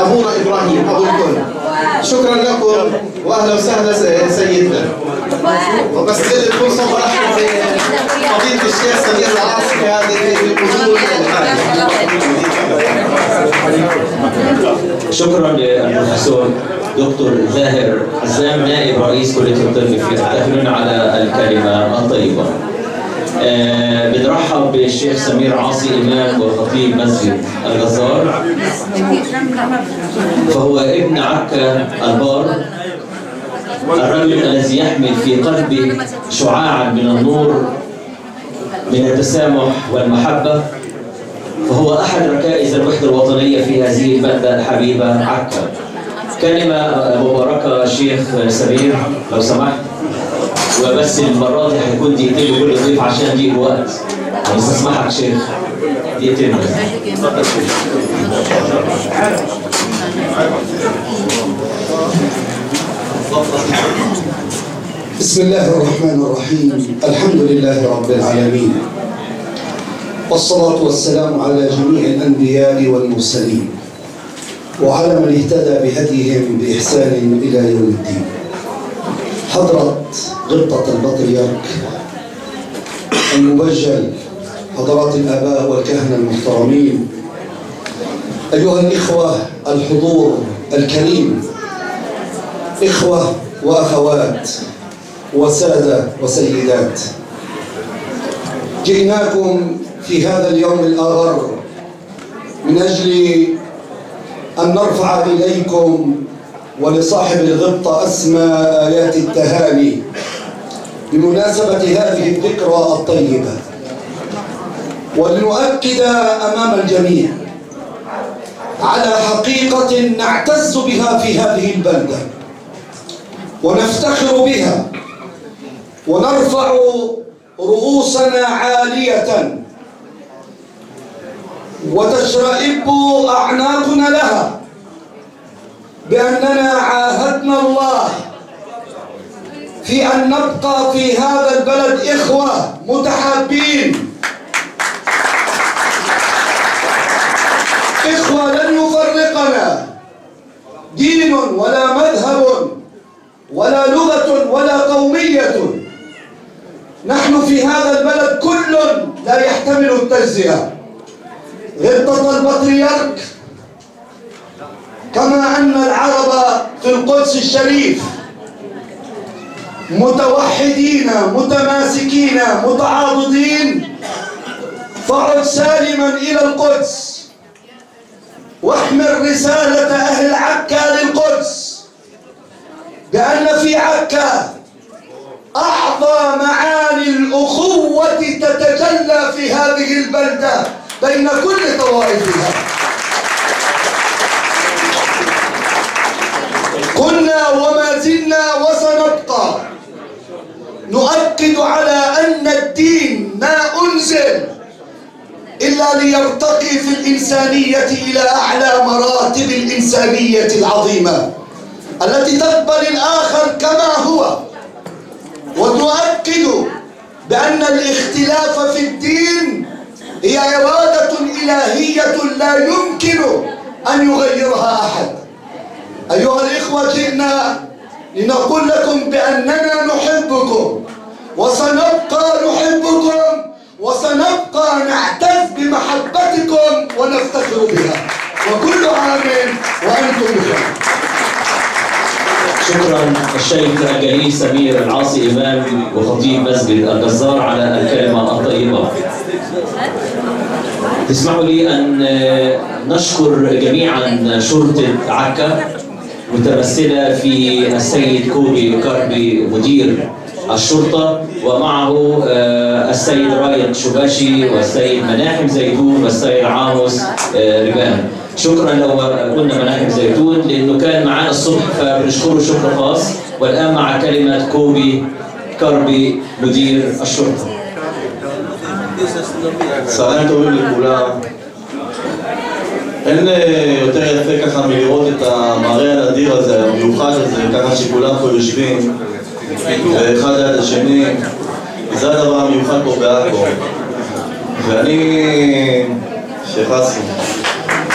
أبونا إبراهيم أبو الكل شكرا لكم وأهلا وسهلا سيدنا. وبس بدي الفرصة برحب بفضيلة الشيخ سمير العاصي في هذه الحضور شكرا للبروفيسور دكتور زاهر حزام نائب رئيس كلية الطب في التهرين على الكلمة الطيبة. آه بنرحب بالشيخ سمير عاصي إمام وخطيب مسجد الجزار. فهو ابن عكا البار الرجل الذي يحمل في قلبه شعاعا من النور من التسامح والمحبة. فهو أحد ركائز الوحدة الوطنية في هذه البلدة الحبيبة عكا. كلمة مباركة شيخ سمير لو سمحت. وبس المرة دي هيكون دقيقتين لكل ضيف عشان دي الوقت بس اسمحك شيخ. دقيقتين بس. بسم الله الرحمن الرحيم. الحمد لله رب العالمين. والصلاة والسلام على جميع الأنبياء والمرسلين. وعلى من اهتدى بهديهم بإحسان إلى يوم الدين. حضرة غبطة البطريرك المبجل حضرات الآباء والكهنة المحترمين. أيها الإخوة الحضور الكريم إخوة وأخوات وسادة وسيدات. جئناكم في هذا اليوم الآغر من أجل أن نرفع إليكم ولصاحب الغبطة أسمى آيات التهاني بمناسبة هذه الذكرى الطيبة. ولنؤكد أمام الجميع على حقيقة نعتز بها في هذه البلدة ونفتخر بها ونرفع رؤوسنا عالية وتشرئب أعناقنا لها بأننا عاهدنا الله في أن نبقى في هذا البلد إخوة متحابين. إخوة لن يفرقنا. دين ولا مذهب ولا لغة ولا قومية. نحن في هذا البلد كل لا يحتمل التجزئة. غبطة البطريرك كما أن العرب في القدس الشريف متوحدين متماسكين متعاضدين فعد سالما إلى القدس واحمل رسالة أهل عكا للقدس بأن في عكا أعظى معاني الأخوة تتجلى في هذه البلدة. بين كل طوائفها كنا وما زلنا وسنبقى. نؤكد على أن الدين ما أنزل إلا ليرتقي في الإنسانية إلى أعلى مراتب الإنسانية العظيمة التي تقبل الآخر كما هو. وتؤكد بأن الاختلاف في الدين هي إرادة إلهية لا يمكن أن يغيرها أحد. أيها الإخوة جئنا لنقول لكم بأننا نحبكم وسنبقى نحبكم وسنبقى نعتز بمحبتكم ونفتخر بها. وكل عام وأنتم بخير. شكرا الشيخ الجليل سمير العاصي إمام وخطيب مسجد الجزار على الكلمة الطيبة. تسمحوا لي أن نشكر جميعا شرطة عكا متمثلة في السيد كوبي كاربي مدير الشرطة ومعه آه، السيد رايد شباشي والسيد مناحم زيتون والسيد عاموس آه، ربان. شكرا لو قلنا مناحم زيتون لأنه كان معنا الصبح فبنشكره شكر خاص. والآن مع كلمة كوبي كاربي مدير الشرطة. צהריים טובים לכולם. אין אה, יותר יפה ככה מלראות את המראה הנדיר הזה, המיוחד הזה, ככה שכולם פה יושבים, ואחד ליד השני, זה הדבר המיוחד פה בעכו. ואני, שייח' אסי,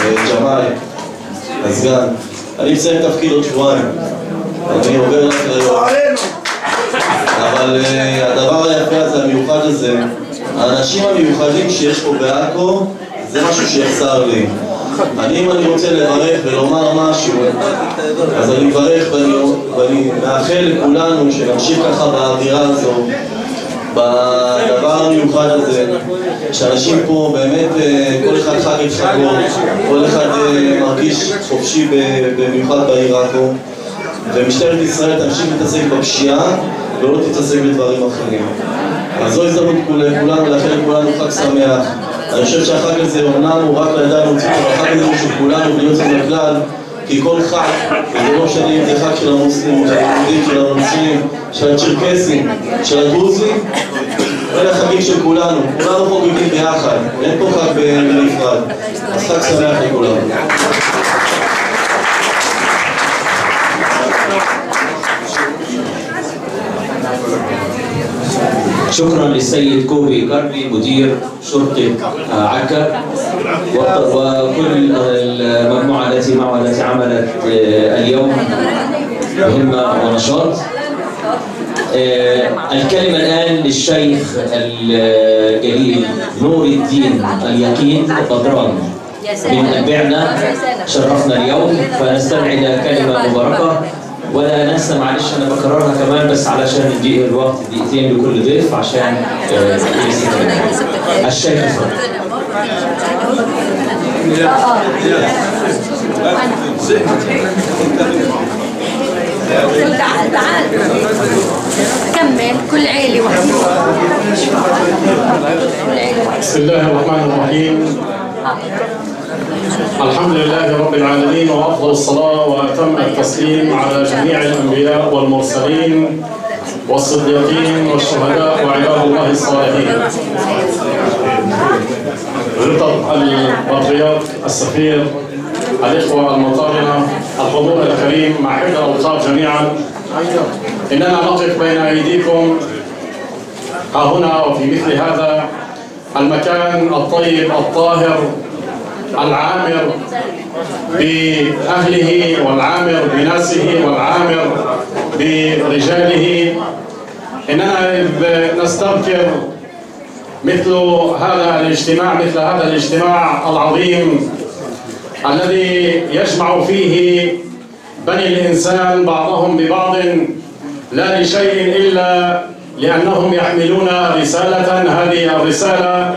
ג'מאל, הסגן, אני מסיים תפקיד עוד שבועיים. אני עובר לקריות. אבל אה, הדבר היפה הזה, המיוחד הזה, האנשים המיוחדים שיש פה בעכו, זה משהו שיחסר לי. אני, אם אני רוצה לברך ולומר משהו, אז אני מברך ואני, ואני מאחל לכולנו שנמשיך ככה באווירה הזו, בדבר המיוחד הזה, שאנשים פה באמת, אה, כל אחד חג את חגו, כל אחד אה, מרגיש חופשי במיוחד בעיר עכו, ומשטרת ישראל תמשיך להתעסק בפשיעה ולא תתעסק בדברים אחרים. אז זו הזדמנות כול- לכולנו, לאחל לכולנו חג שמח. אני חושב שהחג הזה אומנם הוא רק לידיים רוצים, אבל החג הזה הוא של כולנו בלי יוצא מן כי כל חג, וזה לא משנה אם זה חג של המוסלמים, של היהודים, של הנוצרים, של הצ'רקסים, של הדרוזים, אלה החגים של כולנו, כולנו חוגגים ביחד, אין פה חג בנפרד. אז חג שמח לכולנו. شكرا للسيد كوبي كاربي مدير شرطة آه، عكا. وكل المجموعة التي معه التي عملت آه، اليوم بهمة ونشاط. آه، الكلمة الآن للشيخ الجليل نور الدين اليقين بدران. من أتباعنا شرفنا اليوم. فنستمع إلى كلمة مباركة. ولا ننسى معلش أنا بكررها كمان بس علشان ندي الوقت دقيقتين لكل ضيف عشان آه، الشيخ. تعال تعال كمل كل عيلة واحدة. كل عيلة واحدة. بسم الله الرحمن الرحيم. الحمد لله رب العالمين وأفضل الصلاة وأتم التسليم على جميع الأنبياء والمرسلين والصديقين والشهداء وعباد الله الصالحين. غطت البطريرك السفير الإخوة المطارنه الحضور الكريم مع حفظ الاوقاف جميعا إننا نقف بين أيديكم ها هنا وفي مثل هذا المكان الطيب الطاهر العامر بأهله والعامر بناسه والعامر برجاله. إننا إذ نستذكر مثل هذا الاجتماع مثل هذا الاجتماع العظيم الذي يجمع فيه بني الإنسان بعضهم ببعض لا لشيء إلا لأنهم يحملون رسالة. هذه الرسالة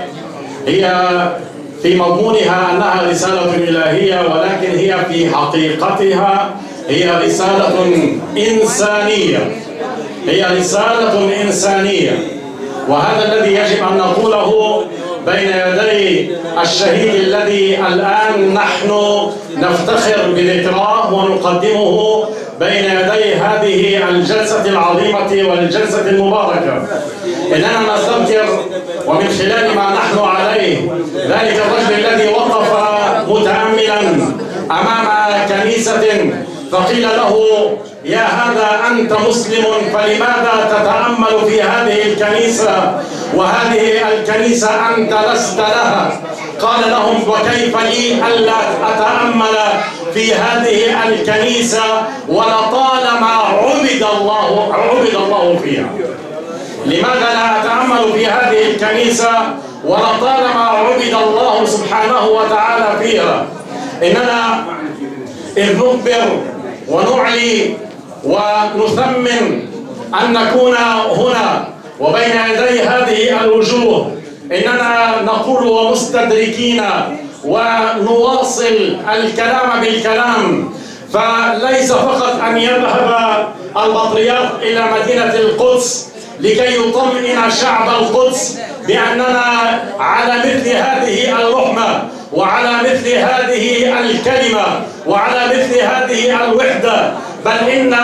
هي في مضمونها أنها رسالة إلهية ولكن هي في حقيقتها هي رسالة إنسانية. هي رسالة إنسانية. وهذا الذي يجب أن نقوله بين يدي الشهيد الذي الآن نحن نفتخر بذكراه ونقدمه بين يدي هذه الجلسة العظيمة والجلسة المباركة. إننا نستذكر ومن خلال ما نحن عليه ذلك الرجل الذي وقف متأملا أمام كنيسة فقيل له يا هذا أنت مسلم فلماذا تتأمل في هذه الكنيسة؟ وهذه الكنيسة أنت لست لها. قال لهم وكيف لي ألا أتأمل في هذه الكنيسة ولطالما عبد الله عبد الله فيها؟ لماذا لا أتأمل في هذه الكنيسة ولطالما عبد الله سبحانه وتعالى فيها؟ إننا إذ نخبر ونعلي ونثمن أن نكون هنا وبين يدي هذه الوجوه إننا نقول ومستدركين ونواصل الكلام بالكلام فليس فقط أن يذهب البطريرك إلى مدينة القدس لكي يطمئن شعب القدس بأننا على مثل هذه اللحمة وعلى مثل هذه الكلمة وعلى مثل هذه الوحدة. بل إن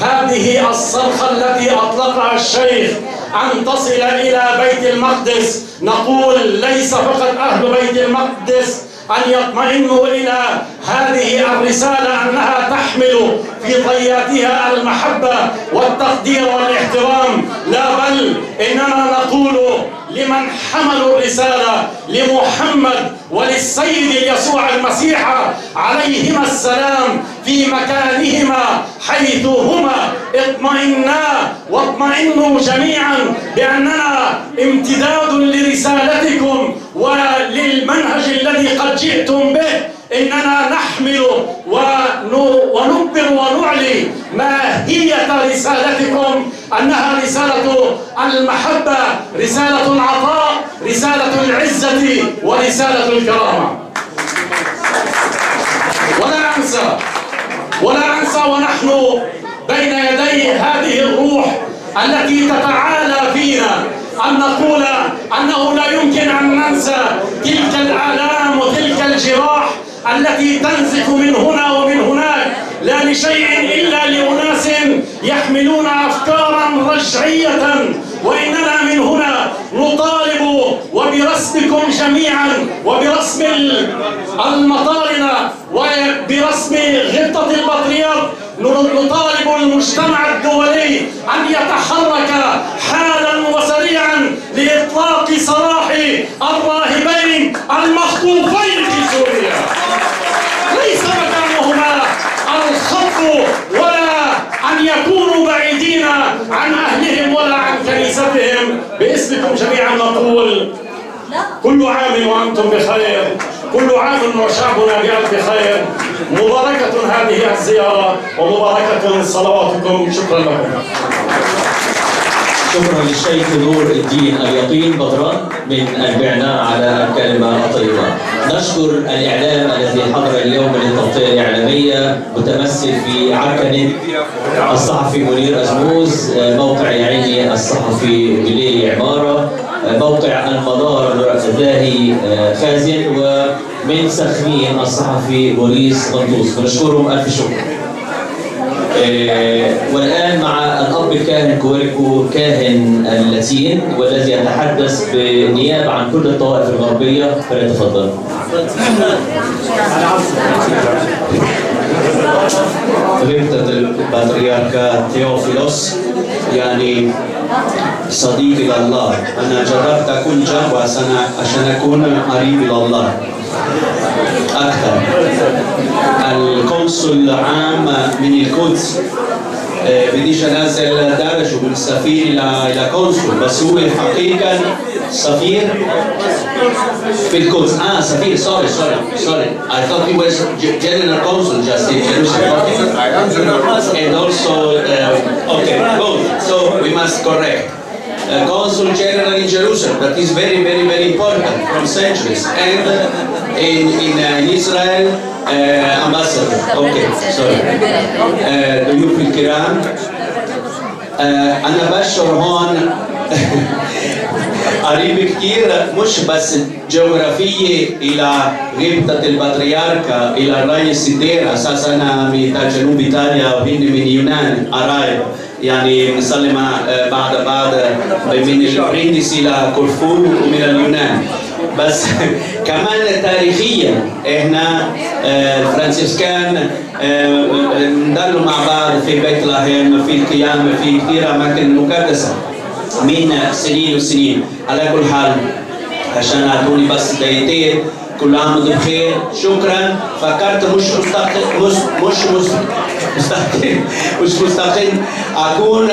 هذه الصرخة التي أطلقها الشيخ أن تصل إلى بيت المقدس. نقول ليس فقط أهل بيت المقدس أن يطمئنوا إلى هذه الرسالة أنها تحمل في طياتها المحبة والتقدير والاحترام. لا بل إننا نقول لمن حملوا الرسالة لمحمد وللسيد يسوع المسيح عليهما السلام في مكانهما حيث هما اطمئنا واطمئنوا جميعا بأننا امتداد لرسالتكم وللمنهج الذي قد جئتم به. إننا نحمل ونبر ونعلي ماهية رسالتكم. أنها رسالة المحبة رسالة العطاء رسالة العزة ورسالة الكرامة. ولا أنسى ونحن بين يدي هذه الروح التي تتعالى فينا أن نقول أنه لا يمكن أن ننسى تلك الآلام وتلك الجراح التي تنزف من هنا ومن هناك. لا لشيء إلا لأناس يحملون أفكارا رجعية وإننا من هنا نطالب وبرسمكم وبرسم المطارنة وبرسم غبطة البطريرك نطالب المجتمع الدولي أن يتحرك حالا وسريعا لإطلاق سراح الراهبين المخطوفين في سوريا. ليس مكانهما الخطف ولا أن يكونوا بعيدين عن أهلهم ولا عن كنيستهم. باسمكم جميعا نقول كل عام وأنتم بخير كل عام وشعبنا بألف خير. مباركة هذه الزيارة ومباركة صلواتكم. شكرا لكم. شكرا للشيخ نور الدين اليقين بدران من البعناء على الكلمة الطيبة. نشكر الإعلام الذي حضر اليوم للتغطية الإعلامية متمثل في عكنة الصحفي منير أزموز موقع يعيني الصحفي بلي عمارة. موقع المدار الزاهي خازن ومن سخنين الصحفي بوليس غطوس ونشكرهم ألف شكر والآن مع الأب الكاهن كويركو كاهن اللاتين والذي يتحدث بالنيابة عن كل الطوائف الغربية فليتفضل. فهمت البطريرك تيوفيلوس يعني صديق إلى الله. أنا جربت أكون جنبه عشان أكون قريب إلى الله. أكثر. القنصل العام من القدس. بديش أنزل درجه من سفير إلى قنصل بس هو حقيقة Safir? Because, ah, Safir, sorry, sorry, sorry. I thought you were general consul just in Jerusalem. I am general consul. And also, uh, okay, both. So we must correct. Uh, consul general in Jerusalem, that is very, very, very important from centuries. And uh, in, in, uh, Israel, uh, ambassador. Okay, sorry. Uh, Do you pick Iran? Uh, Anna Bashorhon قريب كتير مش بس جغرافية إلى غبطة البطريركة إلى الرئيس سيدير أساسا من جنوب إيطاليا وهن من يونان قرايب يعني مع آه، بعد بعد من البرندس إلى كورفو ومن اليونان. بس كمان تاريخيا إحنا آه، فرانسيسكان آه، نضلوا مع بعض في بيت لحم في القيامة في كثير أماكن مقدسة. من سنين وسنين. على كل حال عشان أعطوني بس دقيقتين. كل عام وأنتم بخير. شكرا. فكرت مش مستقل مش مش مستقل. مش مستقل. أكون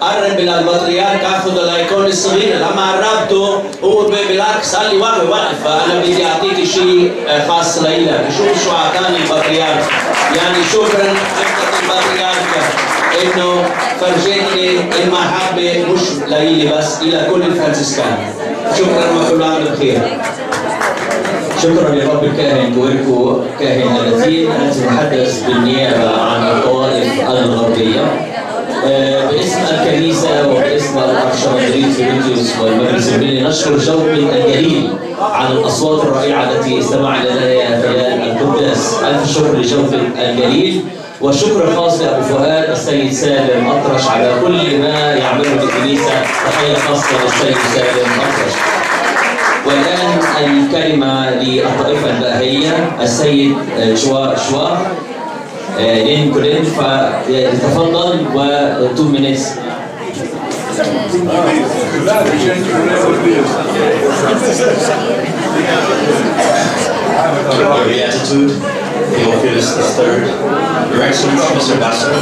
قرب البطريرك اخذ الايقون الصغير لما قربته هو بالعكس قال لي وقف وقف. فانا بدي أعطيك شيء خاص لإلك. شوف شو أعطاني البطريرك يعني شكرا. حضرة البطريرك إنه فرجتني المحبه مش لإلي بس إلى كل الفرنسيسكان. شكرا وكل عام بخير شكرا لرب الكاهن كويركو كاهن اللاتين أتحدث بالنيابة عن الطوائف الغربية. آه، باسم الكنيسة وباسم الأرشدياكون فيليتيوس والمجلس الملي نشكر شوقي الجليل على الأصوات الرائعة التي استمع لديها خلال القداس. ألف شكر لشوقي الجليل. والشكر الخاص لأبو فؤاد السيد سالم أطرش على كل ما يعمله بالكنيسة تحية خاصة للسيد سالم أطرش. والآن الكلمة للطائفة الباهية السيد شوا شوا آه، لين كولين. فليتفضل و 2 minutes. Beatitude, Theophilus III, Your Excellency, Mr. Ambassador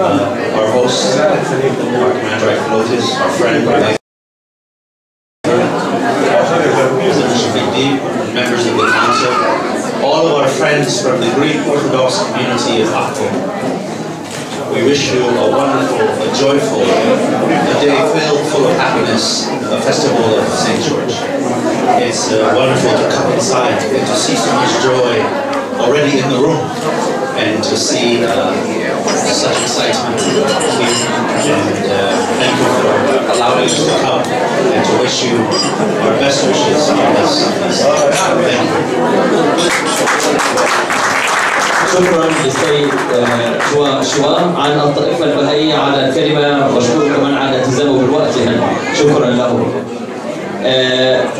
uh, our host, our Commander Iphilotis, our friend, members of the council, all of our friends from the Greek Orthodox community of Akko. We wish you a wonderful, a joyful, a day filled full of happiness, a festival of St. George. It's uh, wonderful to come inside and to see so much joy already in the room and to see uh, such excitement here. And uh, thank you for allowing us to come and to wish you our best wishes on this. thank you. شكرا للسيد آه، شوا شوا عن الطائفة البهائية على الكلمة وشكرا كمان على التزامه بالوقت هنا شكرا له آه،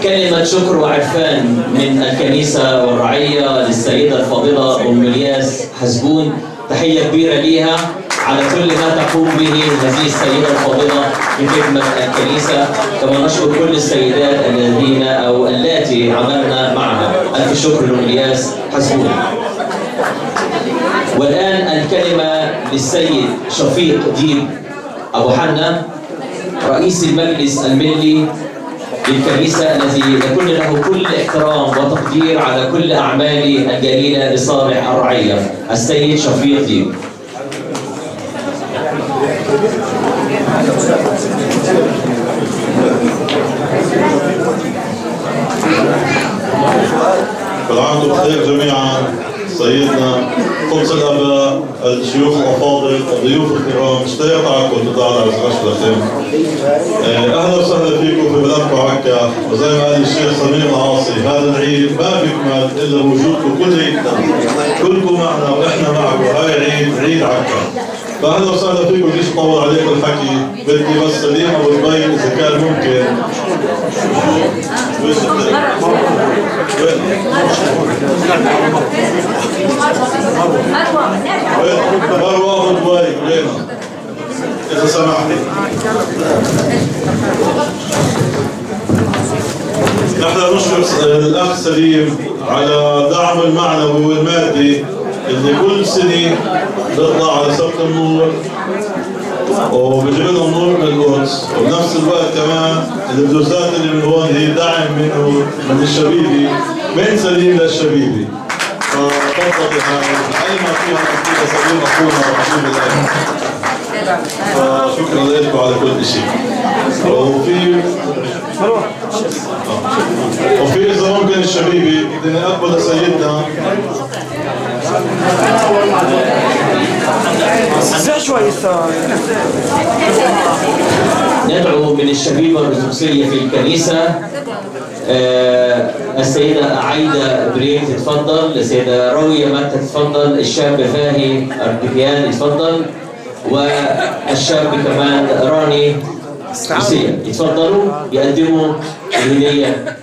كلمة شكر وعرفان من الكنيسة والرعية للسيدة الفاضلة أم الياس حسبون تحية كبيرة ليها. على كل ما تقوم به هذه السيدة الفاضلة في خدمة الكنيسة. كما نشكر كل السيدات الذين أو اللاتي عملنا معها. ألف شكر لأم الياس حسبون والآن الكلمة للسيد شفيق ديب أبو حنا رئيس المجلس الملي للكنيسة الذي يكون له كل احترام وتقدير على كل أعماله الجليلة لصالح الرعية السيد شفيق ديب كل عام وأنتم بخير جميعا. سيدنا خبز الأباء الشيوخ الأفاضل الضيوف الكرام اشتاق تعكم تطلع على رزقاش لخيم أهلا وسهلا فيكم في بلدكم عكا وزي ما قال الشيخ سمير العاصي هذا العيد ما بيكمل إلا بوجودكم كل عيدنا كلكم معنا وإحنا معكم. هاي عيد عيد عكا. فاهلا وسهلا فيكم. ليش طول عليكم الحكي. بدي بس سليم أبو إذا كان ممكن. البي وينها اذا سمحت نحن نشكر الأخ سليم على دعمه المعنوي والمادي اللي كل سنة بيطلع على سبت النور. وبيجيب لنا النور من القدس. وبنفس الوقت كمان الدوزات اللي من هون هي دعم منه من الشبيبي من سليم للشبيبي. يا أي ما فيها سليم اخونا الله فشكرا لكم على كل شيء. وفي وفي إذا ممكن الشبيبي بدنا نقبل سيدنا شوي ندعو من الشبيبة الأرثوذكسية في الكنيسة آه، السيدة عايدة بريم تتفضل السيدة راوية متى تتفضل الشاب فاهي أربكيان يتفضل والشاب كمان راني حسين يتفضلوا يقدموا الهدية.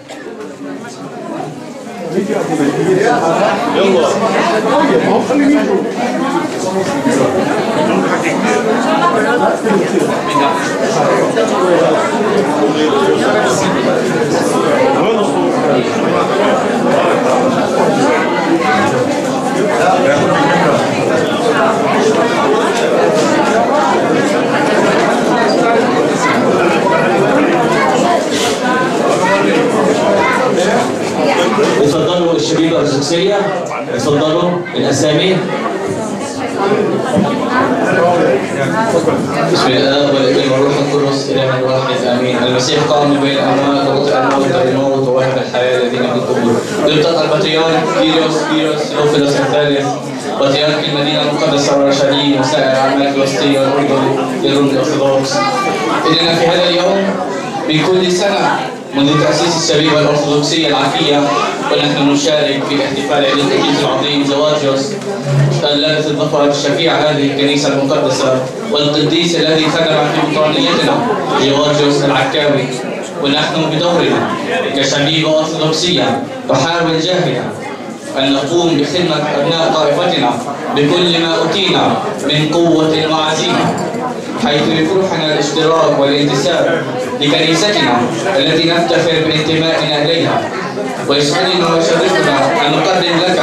اتفضلوا الشبيبة الأرثوذكسية اتفضلوا الأسامي. بسم الآب والابن والروح القدس اله واحد آمين. المسيح قام بين الاموات ووضع الموت بالموت ووهب الحياة الذين في القبور. غبطة البطريرك كيريوس كيريوس ثيوفيلوس الثالث بطريرك المدينة المقدسة أورشليم وسائر أعمال فلسطين والأردن للروم الارثوذكس إننا في هذا اليوم من كل سنة منذ تأسيس الشبيبة الأرثوذكسية العافية ونحن نشارك في احتفال عيد القديس العظيم زواجوس الذي الظفر الشفيع هذه الكنيسة المقدسة والقديس الذي خدم في مطرانيتنا جواجوس العكاوي. ونحن بدورنا كشبيبة أرثوذكسية نحاول جاهدا أن نقوم بخدمة أبناء طائفتنا بكل ما أوتينا من قوة وعزيمة. حيث يفرحنا الاشتراك والانتساب لكنيستنا التي نفتخر بانتمائنا إليها. ويسعدنا ويشرفنا أن نقدم لك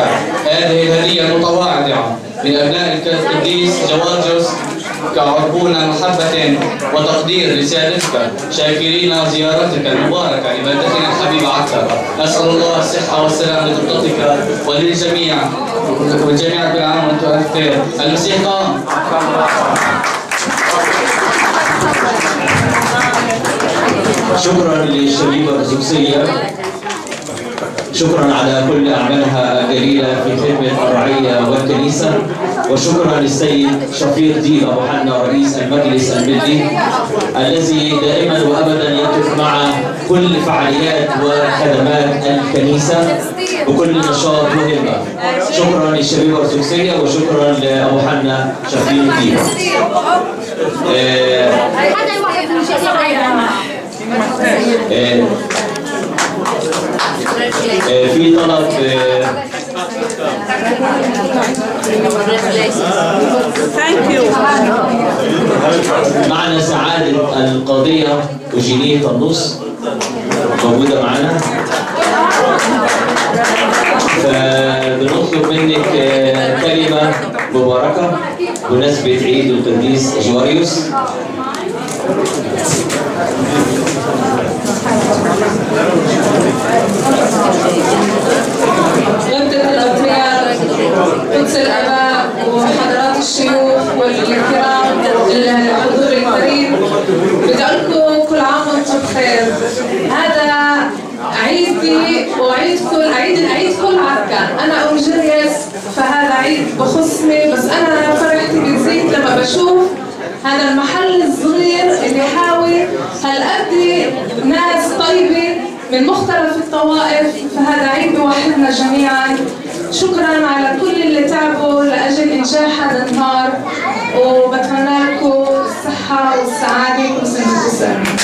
هذه الهدية المتواضعة من أبناء القديس جوارجوس كعربون محبة وتقدير لسيادتك شاكرين زيارتك المباركة لبلدتنا الحبيبة عكا نسأل الله الصحة والسلام لخطتك وللجميع والجميع كل عام وأنتم ألف خير المسيح قام شكرا للشبيبة الأرثوذكسية شكرا على كل أعمالها الجليلة في خدمة الرعية والكنيسة. وشكرا للسيد شفيق ديب أبو حنا رئيس المجلس الملي الذي دائما وأبدا يقف مع كل فعاليات وخدمات الكنيسة بكل نشاط وهمة شكرا للشبيبة الأرثوذكسية وشكرا لأبو حنا شفيق ديب في طلب معنا سعادة القاضية وجينية طنوس موجودة معانا فبنطلب منك كلمة مباركة بمناسبة عيد القديس جواريوس. غبطة الأطيار قدس الآباء وحضرات الشيوخ والكرام الحضور الكريم بدي أقول كل عام وأنتم بخير هذا عيدي وعيد كل عيد العيد كل عكا أنا أم جريس فهذا عيد بخصني بس أنا فرحتي بتزيد لما بشوف هذا المحل الصغير اللي يحاول هالقد ناس طيبة من مختلف الطوائف فهذا عيد بيوحدنا جميعا. شكرا على كل اللي تعبوا لأجل إنجاح هذا النهار وبتمنى لكم الصحة والسعادة كل سنه وأنتم سالمين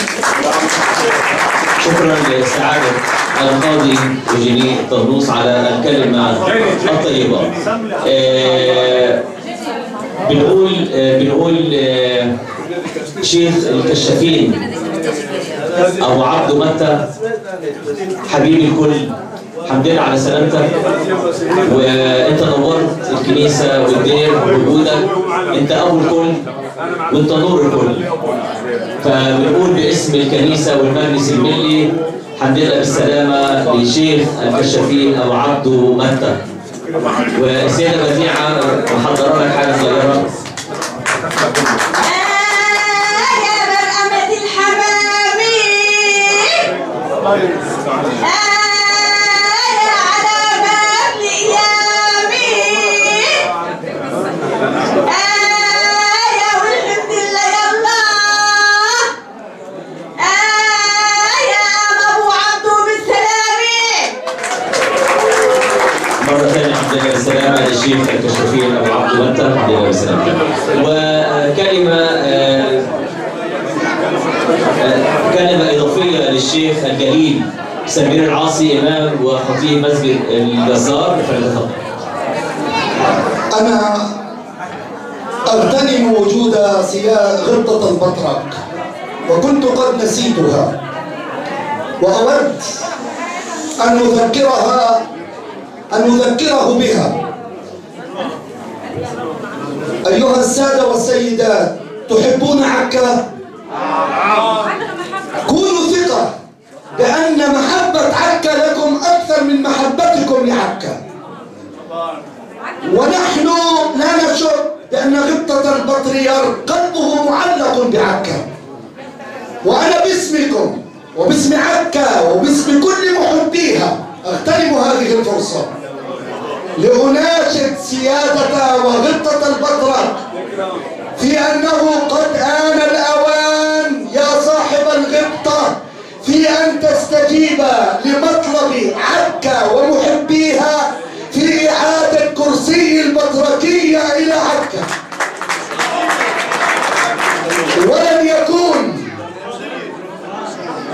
شكرا لسعادة القاضي وجيني طرنوس على الكلمة الطيبة. بنقول آه، بنقول آه، شيخ الكشافين أبو عبده متى حبيبي الكل لله على سلامتك. وإنت نورت الكنيسة والدير بوجودك إنت أبو الكل وإنت نور الكل. فبنقول باسم الكنيسة والمجلس الملي لله بالسلامه لشيخ الكشافين أبو عبده متى. والسيده بديعه محضره لك حاجة صغيرة. الشيخ الكشافين أبو عبد المنتج عليه السلام. وكلمة آه، كلمة إضافية للشيخ الجليل سمير العاصي إمام وخطيب مسجد الجزار. أنا أغتنم وجود غبطة البطرك وكنت قد نسيتها وأود أن أذكرها أن أذكره بها. أيها السادة والسيدات تحبون عكا؟ كونوا ثقة بأن محبة عكا لكم أكثر من محبتكم لعكا. ونحن لا نشك بأن غبطة البطريرك قلبه معلق بعكا. وأنا باسمكم وباسم عكا وباسم كل محبيها أغتنم هذه الفرصة. لأناشد سيادة وغبطة البطرك في أنه قد آن الأوان يا صاحب الغبطة في أن تستجيب لمطلب عكا ومحبيها في إعادة كرسي البطركية إلى عكا ولن يكون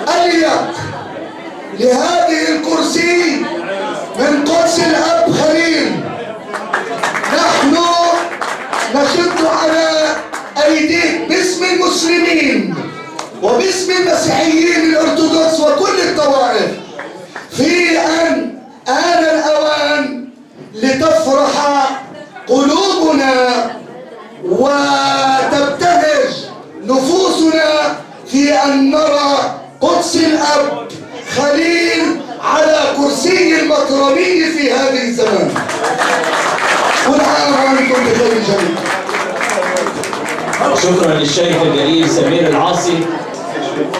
أليق لهذه الكرسي من قدس الأب خليل نحن نشد على أيديك باسم المسلمين وباسم المسيحيين الأرثوذكس وكل الطوائف في أن آن الأوان لتفرح قلوبنا وتبتهج نفوسنا في أن نرى قدس الأب خليل على كرسي المكرمي في هذه الزمان. عام وأنتم بخير جميعا شكرا للشيخ الجليل سمير العاصي.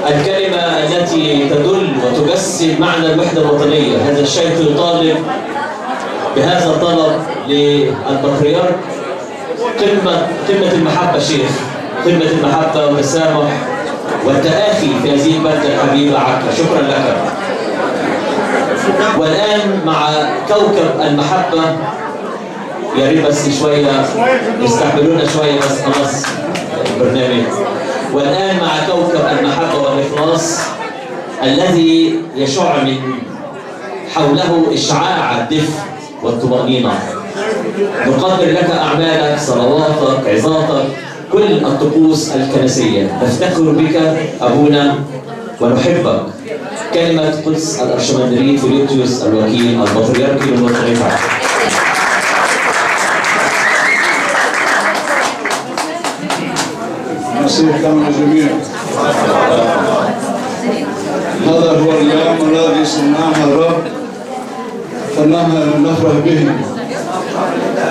الكلمة التي تدل وتجسد معنى الوحدة الوطنية. هذا الشيخ يطالب بهذا الطلب للبطريرك. قمة قمة المحبة شيخ. قمة المحبة والتسامح والتآخي في هذه البلدة الحبيبة عكا. شكرا لك. والآن مع كوكب المحبة يا ريت بس شوية يستحملونا شوية بس خلاص البرنامج. والآن مع كوكب المحبة والإخلاص الذي يشع من حوله إشعاع الدفء والطمأنينة. نقدر لك أعمالك صلواتك عظاتك كل الطقوس الكنسية. نفتخر بك أبونا ونحبك. كلمة قدس الأرشمندري فيليتيوس الوكيل البطريركي للمصري مسيح دم الجميع هذا هو اليوم الذي صنعها الرب فنحن نفرح به.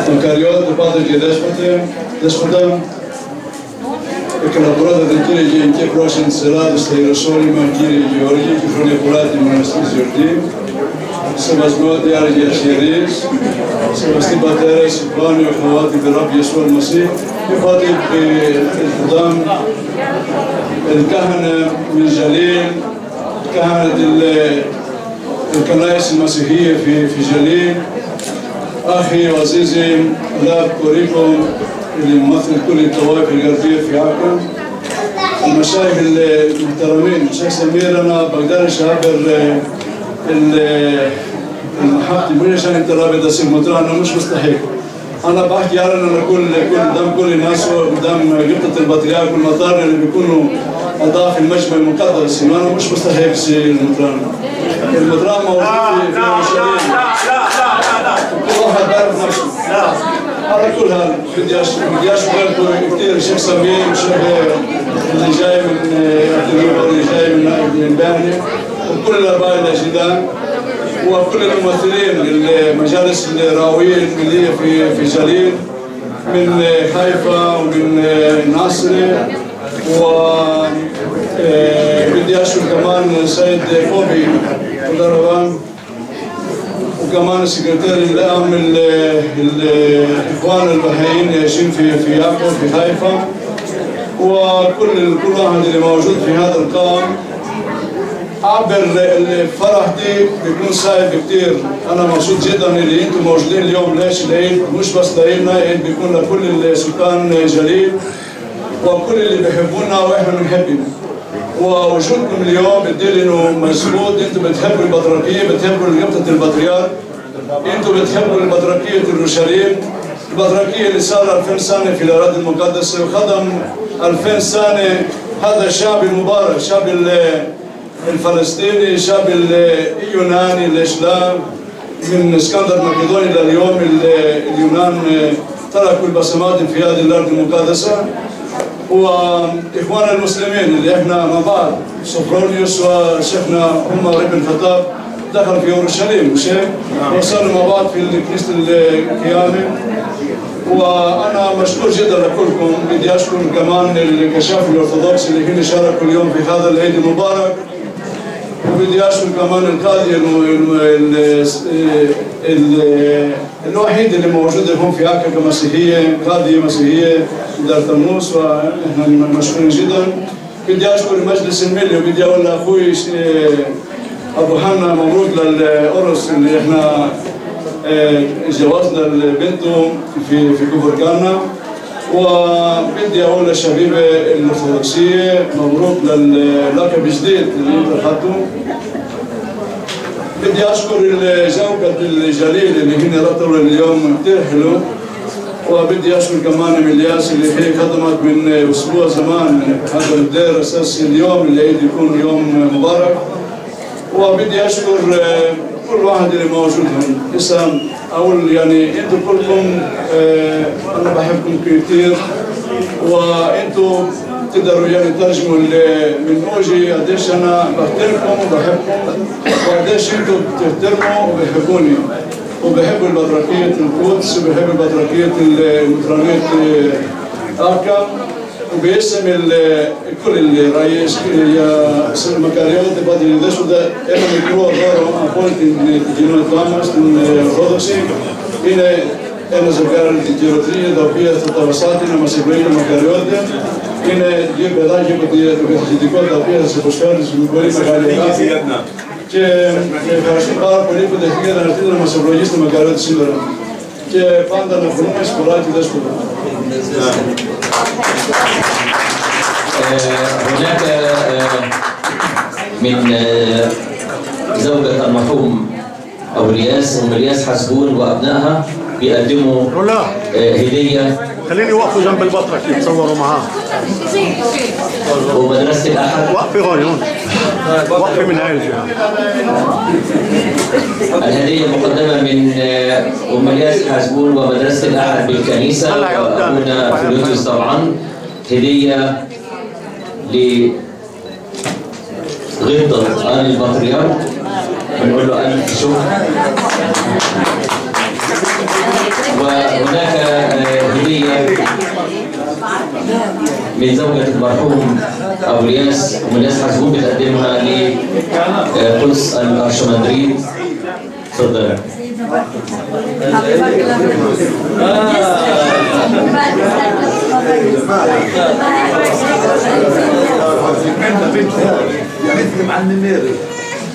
فكريوت بعض جداشمتهم Δέσποτε, Δέσποτα, εκκλαπρότα την Κύριε Γενική Πρόσωπη της Ελλάδας στα Ιεροσόλυμα, Κύριε Γεώργη, και χρόνια πολλά τη μοναστική γιορτή, σεβασμό διάρκεια χειρής, σεβαστή πατέρα, Ιππάνιο, Χαουάτη, Περάπη, Ιεσουέλ Μασί, και πάτε الخدام الكهنة من جليل كهنة ال- الكنائس المسيحية في في جليل أخي وعزيزي لا أذكركم اللي يمثل كل الطوائف الغربية في عكا المشايخ المحترمين الشيخ سمير أنا بقدرش ال- المحبة مش عشان أنت رابط مطرح أنا مش مستحق أنا بحكي على أنا كل كل قدام كل الناس وقدام قبطة البطريرك والمطار اللي بيكونوا في المجمع المقدس. إنه أنا مش مستحق شيء المطران المطران موجود في في اورشليم كل واحد بيعرف نفسه على كل حال بدي بدي اشكر كثير الشيخ سمير الشيخ اللي جاي من اللي جاي من من باهني وكل الاباء الاجداد وكل الممثلين المجالس الراويين اللي هي في في جليل من حيفا ومن آه، بدي اشكر كمان سيد كوبي مدربان وكمان السكرتير العام ال- ال- الإخوان البحريين عايشين في في يافا في حيفا. وكل كل واحد اللي موجود في هذا القام عبر الفرح دي بيكون صعب كتير. أنا مبسوط جدا اللي أنتم موجودين اليوم. ليش العيد؟ مش بس لنا عيد بيكون لكل السكان جليل. وكل اللي بيحبونا وإحنا بنحبهم. ووجودكم اليوم بدل انه مظبوط أنتم بتحبوا البطريركيه بتحبوا رقبه البطريرك أنتم بتحبوا البطريركيه اورشليم البطريركيه اللي صار 2000 سنة في الأراضي المقدسة وخدم 2000 سنة. هذا الشعب المبارك شعب ال- الفلسطيني شعب ال- اليوناني الإسلام. من اسكندر مقدوني لليوم ال- اليونان تركوا البصمات في هذه الأرض المقدسة. واخواننا المسلمين اللي إحنا مع بعض سوفرونيوس وشيخنا عمر بن الخطاب دخل في أورشليم مش هيك؟ وصلنا مع بعض في كنيسه القيامة. وأنا مشكور جدا لكلكم بدي أشكر كمان الكشاف الارثوذكسي اللي هن شاركوا اليوم في هذا العيد المبارك. اشكر كمان القاضي ال- ال- الوحيد اللي موجود هون في عكا كمسيحية قاضيه مسيحية دار تموس وإحنا مشكورين جدا. بدي أشكر مجلس الملي وبدي أقول لأخوي ش- أبو حنا مبروك للقرص اللي إحنا آه، جوازنا لبنته في في كفر كانا وبدي أقول للشبيبه الارثوذكسيه مبروك للقب الجديد اللي أخذته. بدي أشكر الزوجة الجليل اللي هن رطلوا اليوم كثير حلو وبدي أشكر كمان إلياس اللي هي خدمت من أسبوع زمان هذا الدير أساس اليوم العيد يكون يوم مبارك. وبدي أشكر كل واحد اللي موجود هون. لسه أقول يعني أنتم كلكم آه، أنا بحبكم كثير وأنتم تقدروا يعني ترجموا من أوجي قديش أنا بحترمكم وبحبكم وقديش أنتم بتحترموا وبيحبوني. وبحبوا البطريركية القدس وبحبوا البطريركية المترانية آكا وباسم ال- كل الرئيس يا سر مكاريوت بدي دشو ده انا ميكرو دورو appoint in Gino Thomas in Orthodoxy in ένα ζευγάρι την κυρωτρία τα οποία θα τα βασάτε να μας ευλογεί το μακαριότητα. Είναι δύο παιδάκια από το καθηγητικό τα οποία θα σας προσφέρουν με πολύ μεγάλη αγάπη. Και ευχαριστώ πάρα πολύ που δεχτήκατε να έρθετε να μας ευλογήσετε μακαριότητα σήμερα. Και πάντα να βρούμε σπορά και δέσποτα. هناك آه، من آه، زوجة المرحوم أبو الياس أم الياس حسبون وأبنائها بيقدموا آه، هدية خليني يوقفوا جنب البطرك يتصوروا معاه؟ ومدرسة الأحد. وقفي هون هون. وقفي من هاي الجهه الهدية مقدمة من آه، أم الياس حسبون ومدرسة الأحد بالكنيسة وأبونا فلوتوس طبعا. هدية لغبطة آل البطريرك. بنقول له ألف شكر. وهناك آه، هدية من زوجة المرحوم أبو الياس أم الياس حسبون بتقدمها لقدس الأرشمندريت تفضل.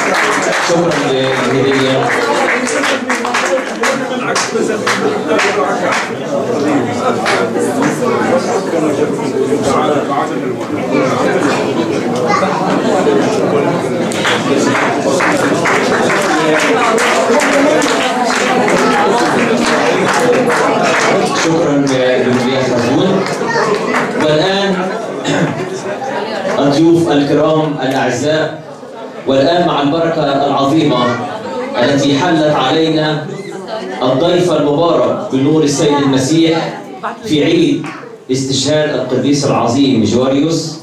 شكرا للهدية شكرا للمدير حزون والآن الضيوف الكرام الأعزاء والآن مع البركة العظيمة التي حلت علينا الضيف المبارك بنور السيد المسيح في عيد استشهاد القديس العظيم جواريوس.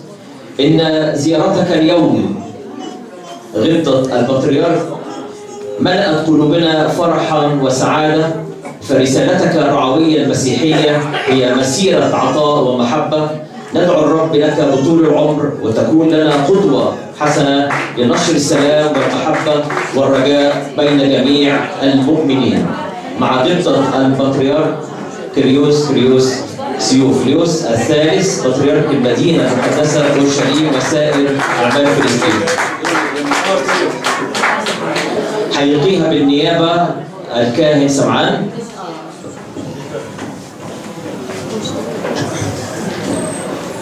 إن زيارتك اليوم غبطة البطريرك ملأت قلوبنا فرحا وسعادة. فرسالتك الرعوية المسيحية هي مسيرة عطاء ومحبة. ندعو الرب لك بطول العمر وتكون لنا قدوة حسنة لنشر السلام والمحبة والرجاء بين جميع المؤمنين. مع غبطة البطريرك كيريوس كيريوس ثيوفيلوس الثالث بطريرك المدينة المقدسة أورشليم وسائر أعمال فلسطين. هيلقيها بالنيابة الكاهن سمعان.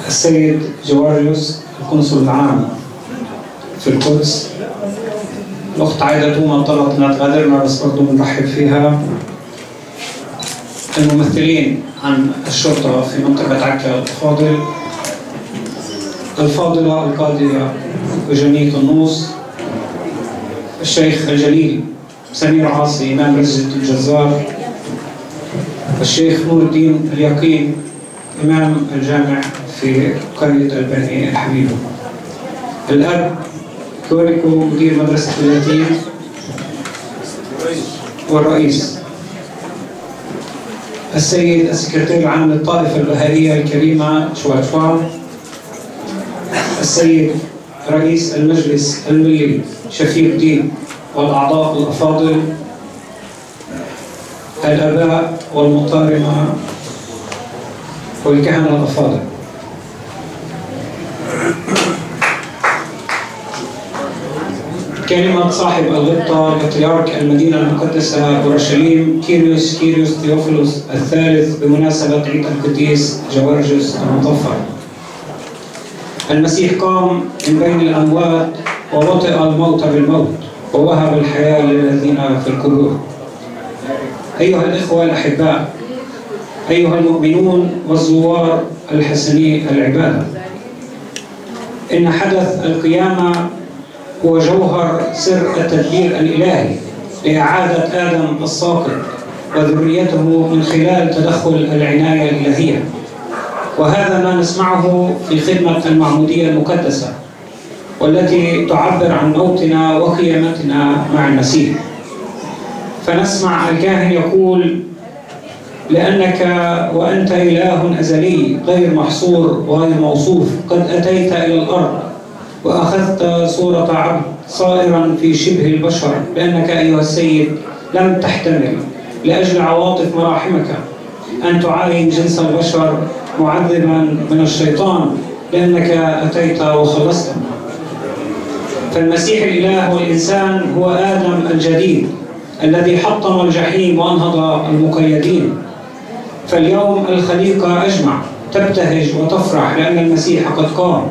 السيد جواريوس القنصل العام. في القدس. الأخت عايدة توما طلبت إنها تغادرنا بس برضه بنرحب فيها. الممثلين عن الشرطة في منطقة عكا الفاضل. الفاضلة القاضية وجنية النوس الشيخ الجليل سمير عاصي إمام مسجد الجزار. الشيخ نور الدين اليقين إمام الجامع في قرية البني الحبيب. الأب كوريكو مدير مدرسة اليتيم والرئيس. السيد السكرتير العام للطائفة البهائية الكريمة شواتفا السيد رئيس المجلس الملي شفيق دين والأعضاء الأفاضل. الآباء والمطارنة والكهنة الأفاضل. كلمة صاحب الغبطة بطريرك المدينة المقدسة أورشليم كيريوس كيريوس ثيوفيلوس الثالث بمناسبة عيد القديس جوارجس المظفر المسيح قام من بين الأموات ووطئ الموت بالموت ووهب الحياة للذين في القبور. أيها الإخوة الأحباء أيها المؤمنون والزوار الحسني العبادة إن حدث القيامة هو جوهر سر التدبير الإلهي لإعادة آدم الساقط وذريته من خلال تدخل العناية الإلهية. وهذا ما نسمعه في خدمة المعمودية المقدسة والتي تعبر عن موتنا وقيامتنا مع المسيح. فنسمع الكاهن يقول لأنك وأنت إله أزلي غير محصور وغير موصوف قد أتيت إلى الأرض وأخذت صورة عبد صائرا في شبه البشر لأنك أيها السيد لم تحتمل لأجل عواطف مراحمك أن تعاين جنس البشر معذبا من الشيطان لأنك أتيت وخلصتنا فالمسيح الإله والإنسان هو آدم الجديد الذي حطم الجحيم وأنهض المقيدين فاليوم الخليقة أجمع تبتهج وتفرح لأن المسيح قد قام.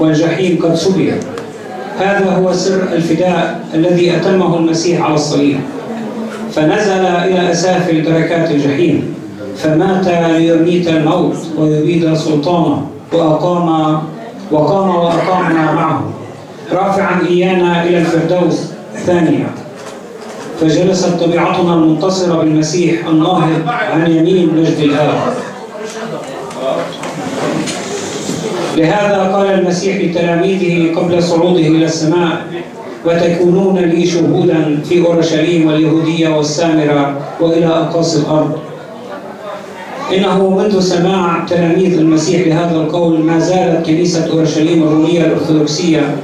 والجحيم قد سبي هذا هو سر الفداء الذي أتمه المسيح على الصليب. فنزل إلى أسافل دركات الجحيم فمات ليميت الموت ويبيد سلطانه وأقام وقام وأقامنا معه. رافعا إيانا إلى الفردوس ثانية فجلست طبيعتنا المنتصرة بالمسيح الناهض عن يمين مجد الآب لهذا قال المسيح لتلاميذه قبل صعوده إلى السماء وتكونون لي شهودا في أورشليم واليهودية والسامرة وإلى أقاصي الأرض. إنه منذ سماع تلاميذ المسيح لهذا القول ما زالت كنيسة أورشليم الرومية الأرثوذكسية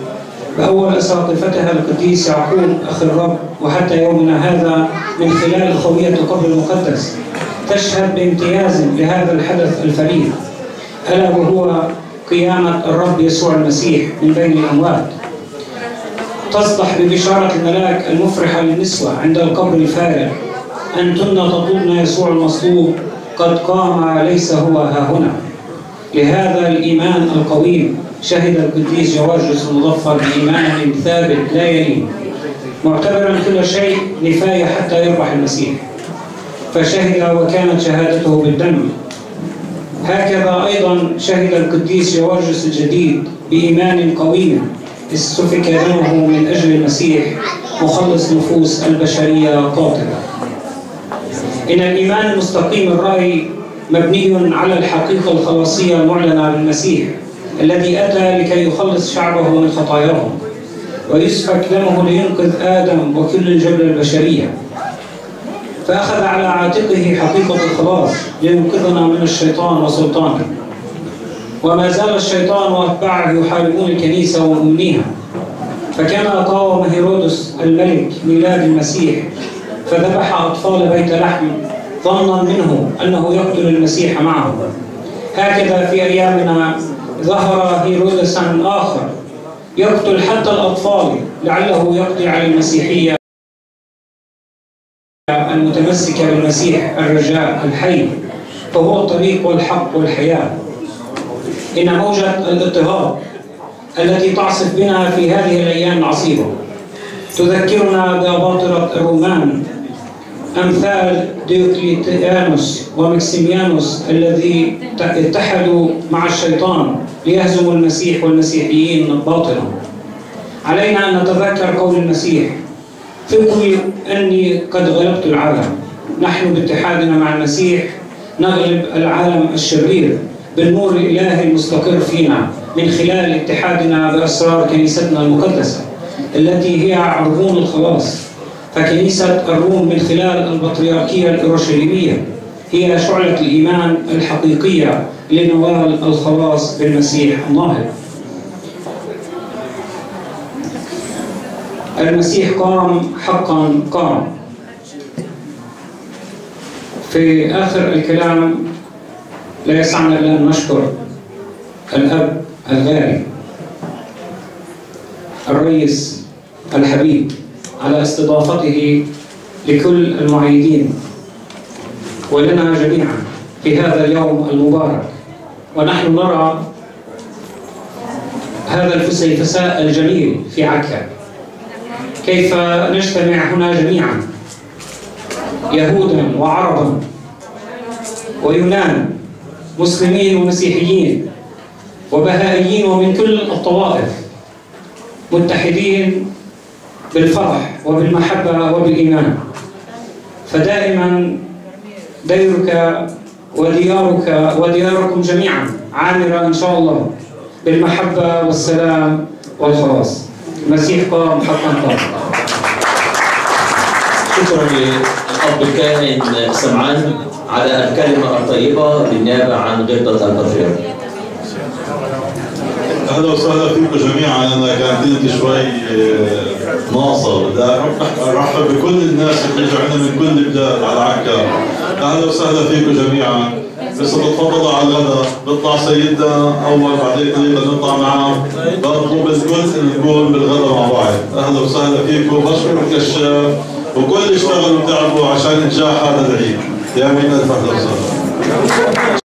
بأول أساقفتها القديس يعقوب أخي الرب وحتى يومنا هذا من خلال خوية القبر المقدس تشهد بامتياز لهذا الحدث الفريد ألا وهو قيامة الرب يسوع المسيح من بين الأموات. تصدح ببشارة الملاك المفرحة للنسوة عند القبر الفارغ. أنتن تطلبن يسوع المصلوب. قد قام ليس هو ها هنا. لهذا الإيمان القويم شهد القديس جوارجس المظفر بإيمان ثابت لا يلين. معتبرا كل شيء نفاية حتى يربح المسيح. فشهد وكانت شهادته بالدم. هكذا أيضا شهد القديس جوارجس الجديد بإيمان قويم استفك دمه من أجل المسيح مخلص نفوس البشرية قاتلة إن الإيمان المستقيم الرأي مبني على الحقيقة الخلاصية المعلنة بالمسيح الذي أتى لكي يخلص شعبه من خطاياهم. ويسفك دمه لينقذ آدم وكل الجبل البشرية. فأخذ على عاتقه حقيقة الخلاص لينقذنا من الشيطان وسلطانه. وما زال الشيطان وأتباعه يحاربون الكنيسة ومؤمنيها فكما قاوم هيرودس الملك ميلاد المسيح فذبح أطفال بيت لحم ظنا منه أنه يقتل المسيح معه. هكذا في أيامنا ظهر هيرودس آخر يقتل حتى الأطفال لعله يقضي على المسيحية المتمسكة بالمسيح الرجاء الحي فهو الطريق والحق والحياة. إن موجة الاضطهاد التي تعصف بنا في هذه الأيام العصيبة تذكرنا بأباطرة الرومان أمثال ديوكليتيانوس ومكسيميانوس الذي اتحدوا مع الشيطان ليهزموا المسيح والمسيحيين باطلا. علينا أن نتذكر قول المسيح ثقوا أني قد غلبت العالم. نحن باتحادنا مع المسيح نغلب العالم الشرير بالنور الإلهي المستقر فينا من خلال اتحادنا بأسرار كنيستنا المقدسة التي هي عربون الخلاص. فكنيسة الروم من خلال البطريركية الإورشليمية هي شعلة الإيمان الحقيقية لنوال الخلاص بالمسيح الناهض المسيح قام حقا قام. في آخر الكلام لا يسعنا إلا أن نشكر الأب الغالي الرئيس الحبيب على استضافته لكل المعيدين ولنا جميعا في هذا اليوم المبارك. ونحن نرى هذا الفسيفساء الجميل في عكا. كيف نجتمع هنا جميعا؟ يهودا وعربا ويونان مسلمين ومسيحيين وبهائيين ومن كل الطوائف متحدين بالفرح وبالمحبة وبالإيمان. فدائما ديرك وديارك ودياركم جميعا عامرة إن شاء الله بالمحبة والسلام والخلاص. المسيح قام حقا شكرا للأب الكاهن سمعان على الكلمة الطيبة بالنيابة عن غبطة البطريرك أهلا وسهلا فيكم جميعا أنا كانت دينتي شوي آه، ناقصة. بدي ارحب بكل الناس اللي بيجوا عندنا من كل البلاد على عكا. أهلا وسهلا فيكم جميعا. بس بتفضلوا على الغداء بيطلع سيدنا أول بعدين قريبا نطلع معه. بطلب الكل نكون بالغداء مع بعض. أهلا وسهلا فيكم. بشكر الكشاف وكل اللي اشتغلوا وتعبوا عشان نجاح هذا العيد. يا مين الف أهلا وسهلا